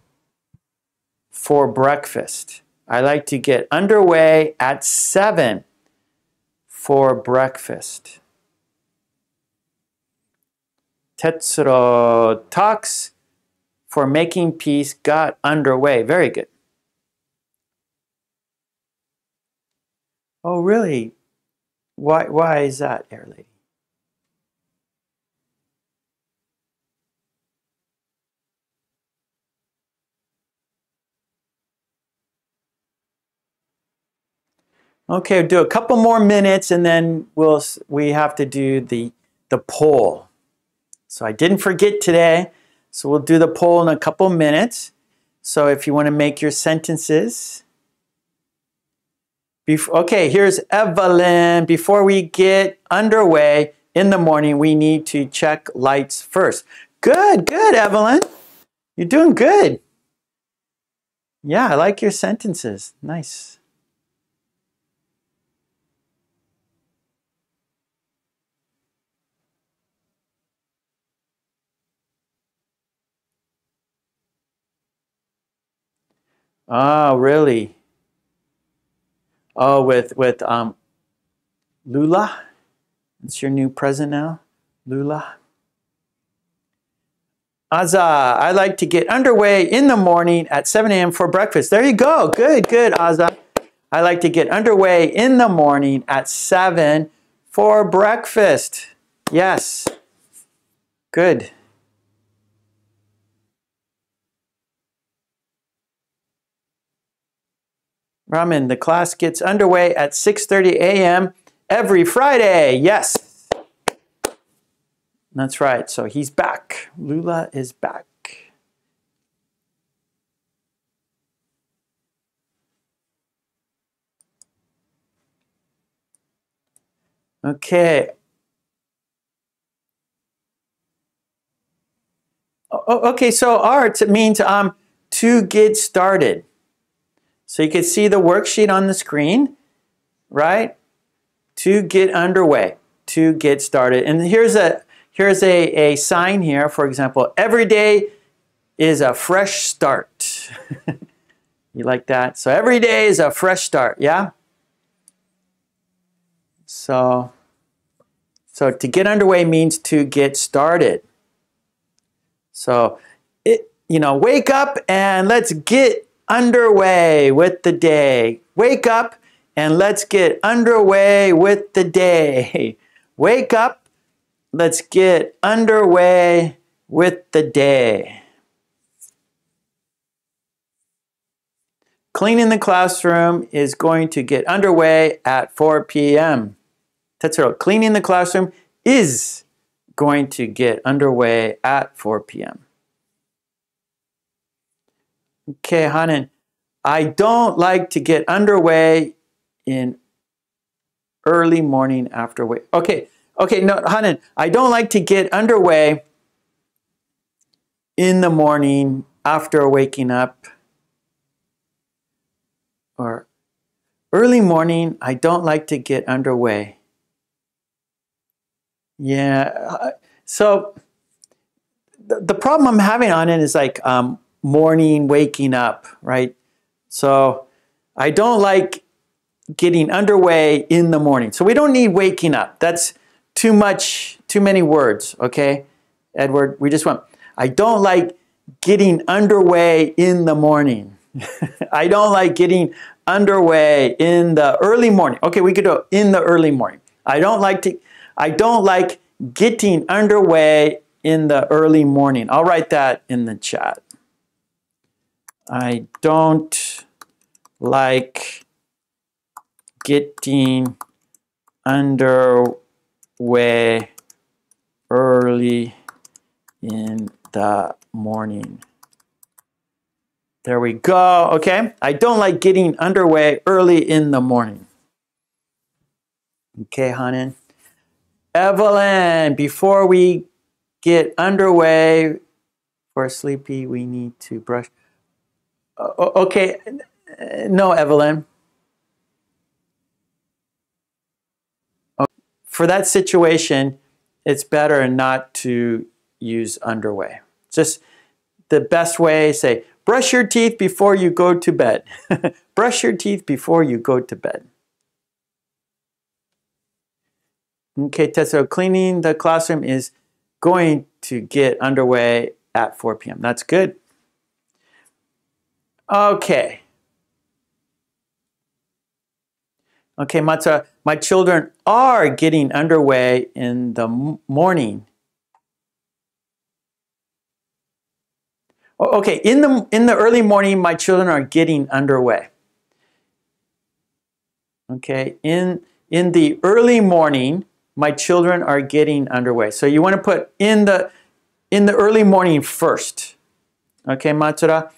A: for breakfast. I like to get underway at 7 for breakfast. Tetsuro talks for making peace got underway. Very good. Oh, really? Why, why is that, Air Lady? Okay, do a couple more minutes and then we'll we have to do the the poll. So I didn't forget today. So we'll do the poll in a couple minutes. So if you want to make your sentences. Before, okay, here's Evelyn. Before we get underway in the morning, we need to check lights first. Good, good, Evelyn. You're doing good. Yeah, I like your sentences. Nice. Oh, really? Oh, with with um, Lula. It's your new president now, Lula. Azza, I like to get underway in the morning at 7 a.m. for breakfast. There you go. Good, good, Azza. I like to get underway in the morning at 7 for breakfast. Yes. Good. Raman, the class gets underway at 6.30 a.m. every Friday. Yes. That's right. So he's back. Lula is back. Okay. Okay, so arts, means um, to get started. So you can see the worksheet on the screen, right? To get underway, to get started. And here's a here's a, a sign here, for example, every day is a fresh start. you like that? So every day is a fresh start, yeah? So so to get underway means to get started. So it you know, wake up and let's get underway with the day. Wake up and let's get underway with the day. Wake up, let's get underway with the day. Cleaning the classroom is going to get underway at 4 p.m. Right. Cleaning the classroom is going to get underway at 4 p.m. Okay, Hanan, I don't like to get underway in early morning after wake. Okay, okay, no, Hanan, I don't like to get underway in the morning after waking up or early morning, I don't like to get underway. Yeah, uh, so the, problem I'm having on it is like um, morning waking up, right? So I don't like getting underway in the morning. So we don't need waking up. That's too much, too many words, okay? Edward, we just want, I don't like getting underway in the morning. I don't like getting underway in the early morning. Okay, we could do in the early morning. I don't like to I don't like getting underway in the early morning. I'll write that in the chat. I don't like getting underway early in the morning. There we go. Okay. I don't like getting underway early in the morning. Okay, Hanan. Evelyn, before we get underway for sleepy, we need to brush. Okay. No, Evelyn. For that situation, it's better not to use underway. Just the best way, say, Brush your teeth before you go to bed. Brush your teeth before you go to bed. Okay, so cleaning the classroom is going to get underway at 4 p.m. That's good. Okay. Okay, Matza, uh, my children are getting underway in the morning Okay, in the, in the early morning, my children are getting underway. Okay, in, in the early morning, my children are getting underway. So you want to put in the, in the early morning first. Okay, Matsura?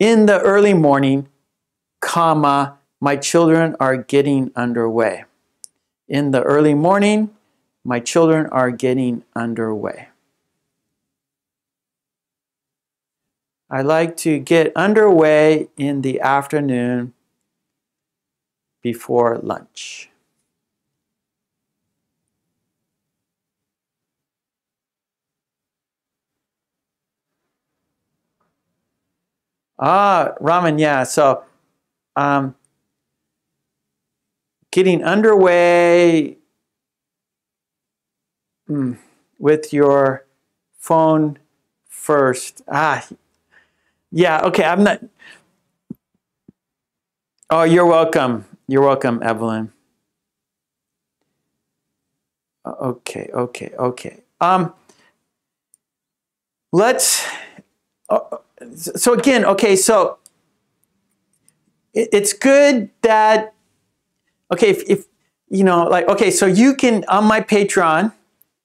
A: In the early morning, comma, my children are getting underway. In the early morning, my children are getting underway. I like to get underway in the afternoon before lunch. Ah, Raman, yeah. So, um, getting underway mm, with your phone first. Ah, yeah, okay, I'm not. Oh, you're welcome. You're welcome, Evelyn. Okay, okay, okay. Um, let's. Uh, so again, okay, so it's good that. Okay, if, if you know, like, okay, so you can on my Patreon,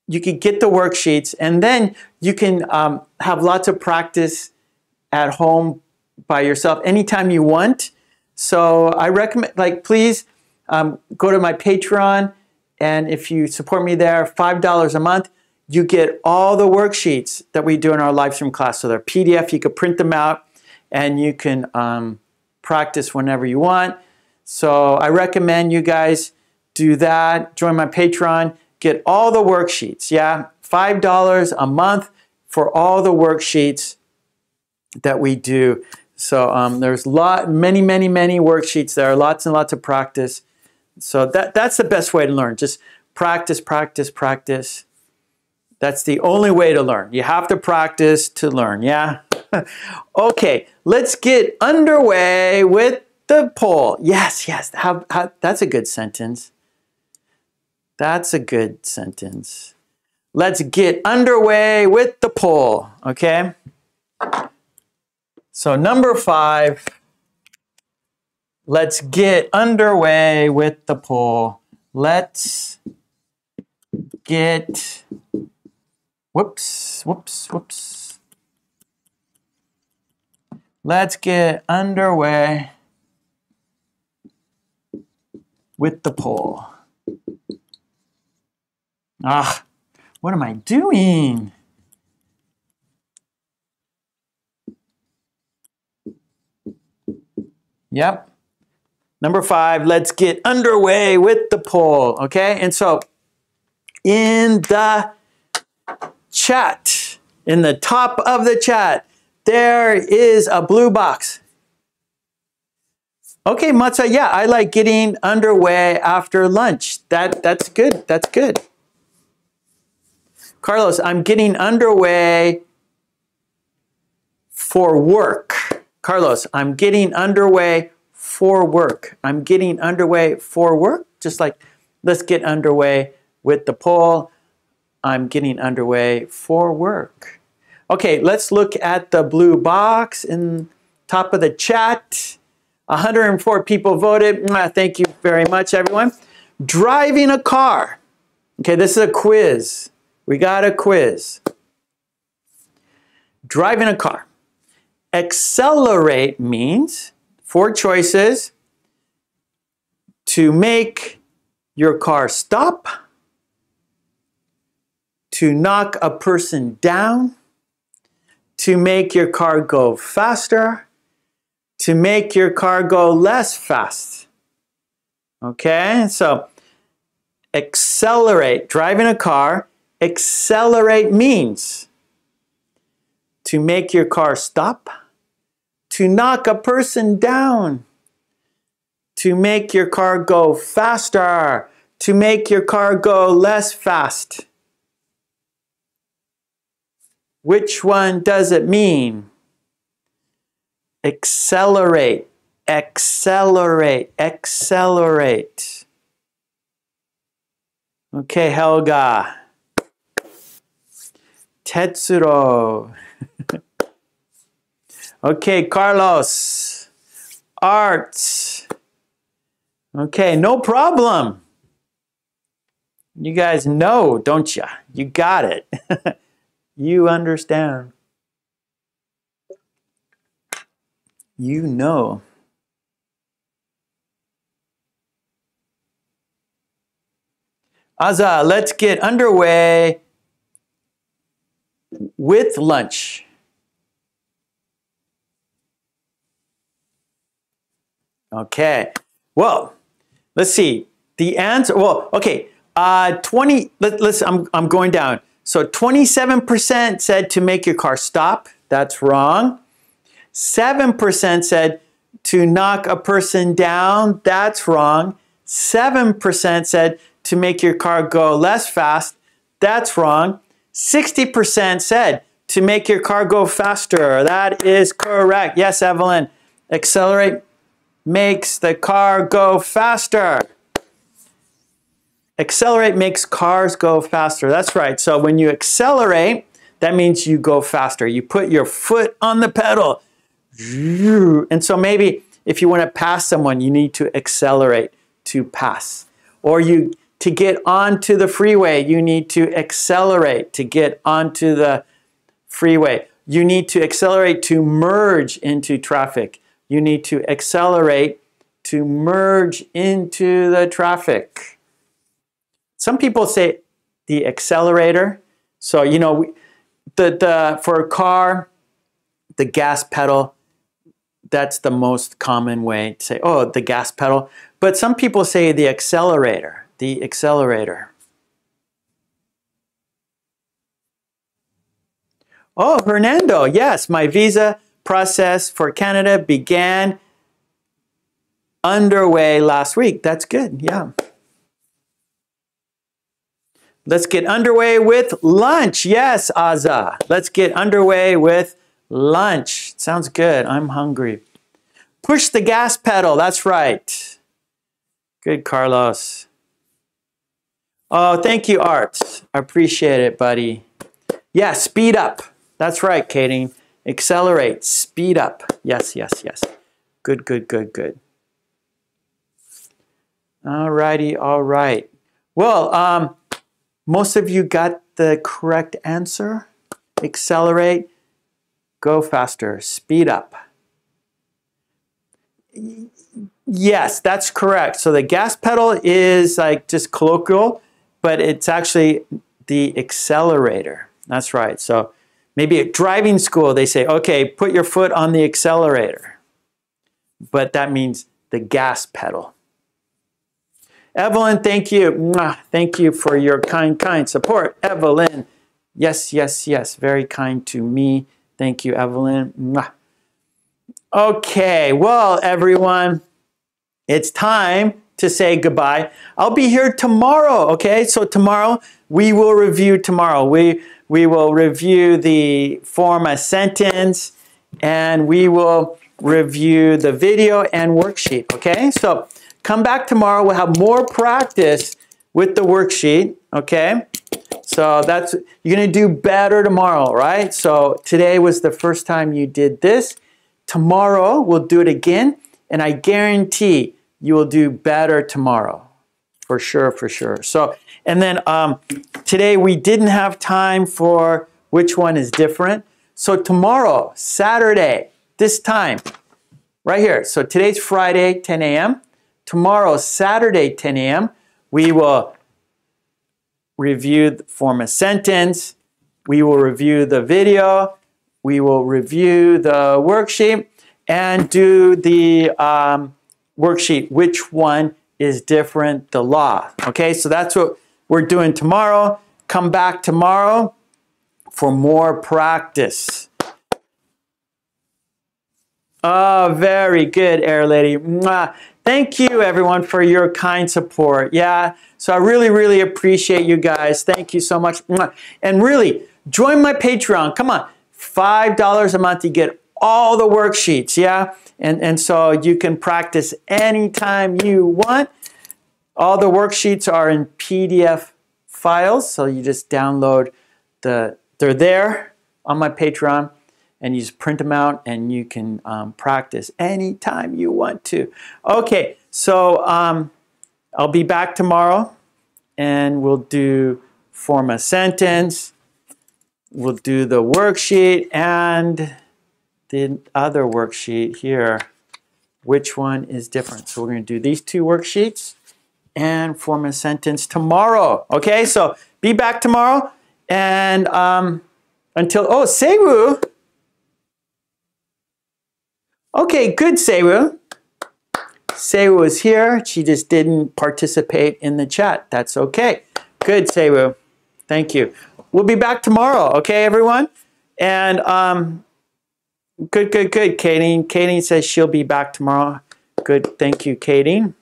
A: you can get the worksheets, and then you can um, have lots of practice at home by yourself anytime you want. So I recommend, like, please um, go to my Patreon, and if you support me there, $5 a month, you get all the worksheets that we do in our live stream class. So they're PDF, you can print them out, and you can um, practice whenever you want. So I recommend you guys do that. Join my Patreon, get all the worksheets. Yeah, $5 a month for all the worksheets that we do. So um, there's lot, many, many, many worksheets there, are lots and lots of practice. So that, that's the best way to learn. Just practice, practice, practice. That's the only way to learn. You have to practice to learn, yeah? okay, let's get underway with the poll. Yes, yes, how, how, that's a good sentence. That's a good sentence. Let's get underway with the poll, okay? So number five, let's get underway with the poll. Let's get, whoops, whoops, whoops. Let's get underway with the poll. Ah, what am I doing? Yep. Number five, let's get underway with the poll, okay? And so in the chat, in the top of the chat, there is a blue box. Okay, Matza, yeah, I like getting underway after lunch. That, that's good, that's good. Carlos, I'm getting underway for work. Carlos, I'm getting underway for work. I'm getting underway for work. Just like, let's get underway with the poll. I'm getting underway for work. Okay, let's look at the blue box in top of the chat. 104 people voted. Thank you very much, everyone. Driving a car. Okay, this is a quiz. We got a quiz. Driving a car. Accelerate means four choices to make your car stop, to knock a person down, to make your car go faster, to make your car go less fast. Okay, so accelerate, driving a car, accelerate means to make your car stop, to knock a person down, to make your car go faster, to make your car go less fast. Which one does it mean? Accelerate, accelerate, accelerate. Okay, Helga. Tetsuro. okay, Carlos. Arts. Okay, no problem. You guys know, don't you? You got it. you understand. You know. Aza, let's get underway with lunch. Okay. Well, let's see. The answer, well, okay. Uh, 20, let, let's, I'm, I'm going down. So 27% said to make your car stop. That's wrong. 7% said to knock a person down. That's wrong. 7% said to make your car go less fast. That's wrong. 60% said to make your car go faster. That is correct. Yes, Evelyn. Accelerate makes the car go faster. Accelerate makes cars go faster. That's right. So when you accelerate, that means you go faster. You put your foot on the pedal. And so maybe if you want to pass someone, you need to accelerate to pass. Or you to get onto the freeway, you need to accelerate to get onto the freeway. You need to accelerate to merge into traffic. You need to accelerate to merge into the traffic. Some people say the accelerator. So, you know, the, the, for a car, the gas pedal, that's the most common way to say, oh, the gas pedal. But some people say the accelerator the accelerator. Oh, Hernando, yes, my visa process for Canada began underway last week. That's good, yeah. Let's get underway with lunch. Yes, Aza. Let's get underway with lunch. Sounds good. I'm hungry. Push the gas pedal. That's right. Good, Carlos. Oh, thank you, Art. I appreciate it, buddy. Yeah, speed up. That's right, Katie. Accelerate, speed up. Yes, yes, yes. Good, good, good, good. All righty, all right. Well, um, most of you got the correct answer. Accelerate, go faster, speed up. Yes, that's correct. So the gas pedal is like just colloquial but it's actually the accelerator. That's right. So maybe at driving school, they say, okay, put your foot on the accelerator. But that means the gas pedal. Evelyn, thank you. Thank you for your kind, kind support. Evelyn, yes, yes, yes, very kind to me. Thank you, Evelyn. Okay, well, everyone, it's time to say goodbye. I'll be here tomorrow, okay? So tomorrow, we will review tomorrow. We, we will review the form a sentence, and we will review the video and worksheet, okay? So come back tomorrow. We'll have more practice with the worksheet, okay? So that's, you're gonna do better tomorrow, right? So today was the first time you did this. Tomorrow, we'll do it again, and I guarantee you will do better tomorrow. For sure, for sure. So, and then um, today we didn't have time for which one is different. So tomorrow, Saturday, this time, right here. So today's Friday, 10 a.m. Tomorrow, Saturday, 10 a.m., we will review the form a sentence. We will review the video. We will review the worksheet and do the um, worksheet, which one is different, the law. Okay, so that's what we're doing tomorrow. Come back tomorrow for more practice. Oh, very good, Air Lady. Mwah. Thank you, everyone, for your kind support. Yeah, so I really, really appreciate you guys. Thank you so much. Mwah. And really, join my Patreon. Come on, $5 a month, you get all the worksheets, yeah? And, and so you can practice anytime you want. All the worksheets are in PDF files, so you just download the, they're there on my Patreon and you just print them out and you can um, practice anytime you want to. Okay, so um, I'll be back tomorrow and we'll do form a sentence, we'll do the worksheet and the other worksheet here, which one is different. So we're going to do these two worksheets and form a sentence tomorrow. Okay, so be back tomorrow and um, until, oh, Seiwu. Okay, good, Seiwu. Seiwu is here. She just didn't participate in the chat. That's okay. Good, Seiwu. Thank you. We'll be back tomorrow, okay, everyone? And um, good, good, good, Katie. Katie says she'll be back tomorrow. Good, thank you, Katie.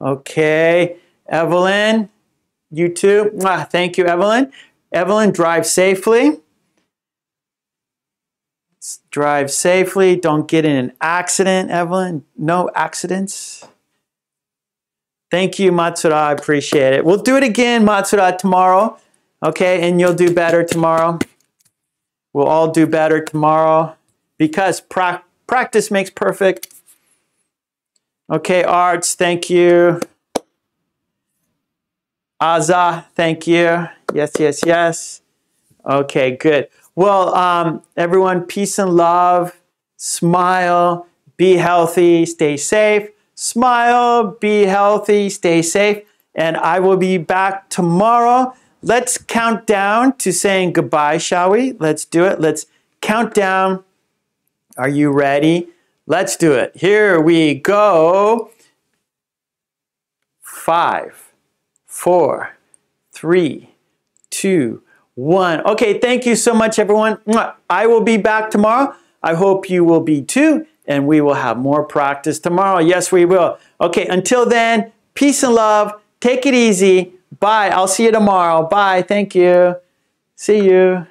A: Okay, Evelyn, you too. Thank you, Evelyn. Evelyn, drive safely. Drive safely. Don't get in an accident, Evelyn. No accidents. Thank you, Matsura. I appreciate it. We'll do it again, Matsura, tomorrow. Okay, and you'll do better tomorrow. We'll all do better tomorrow because pra practice makes perfect. Okay, Arts, thank you. Aza, thank you. Yes, yes, yes. Okay, good. Well, um, everyone, peace and love. Smile, be healthy, stay safe smile, be healthy, stay safe, and I will be back tomorrow. Let's count down to saying goodbye, shall we? Let's do it. Let's count down. Are you ready? Let's do it. Here we go. Five, four, three, two, one. Okay, thank you so much, everyone. I will be back tomorrow. I hope you will be too and we will have more practice tomorrow. Yes, we will. Okay, until then, peace and love. Take it easy. Bye. I'll see you tomorrow. Bye. Thank you. See you.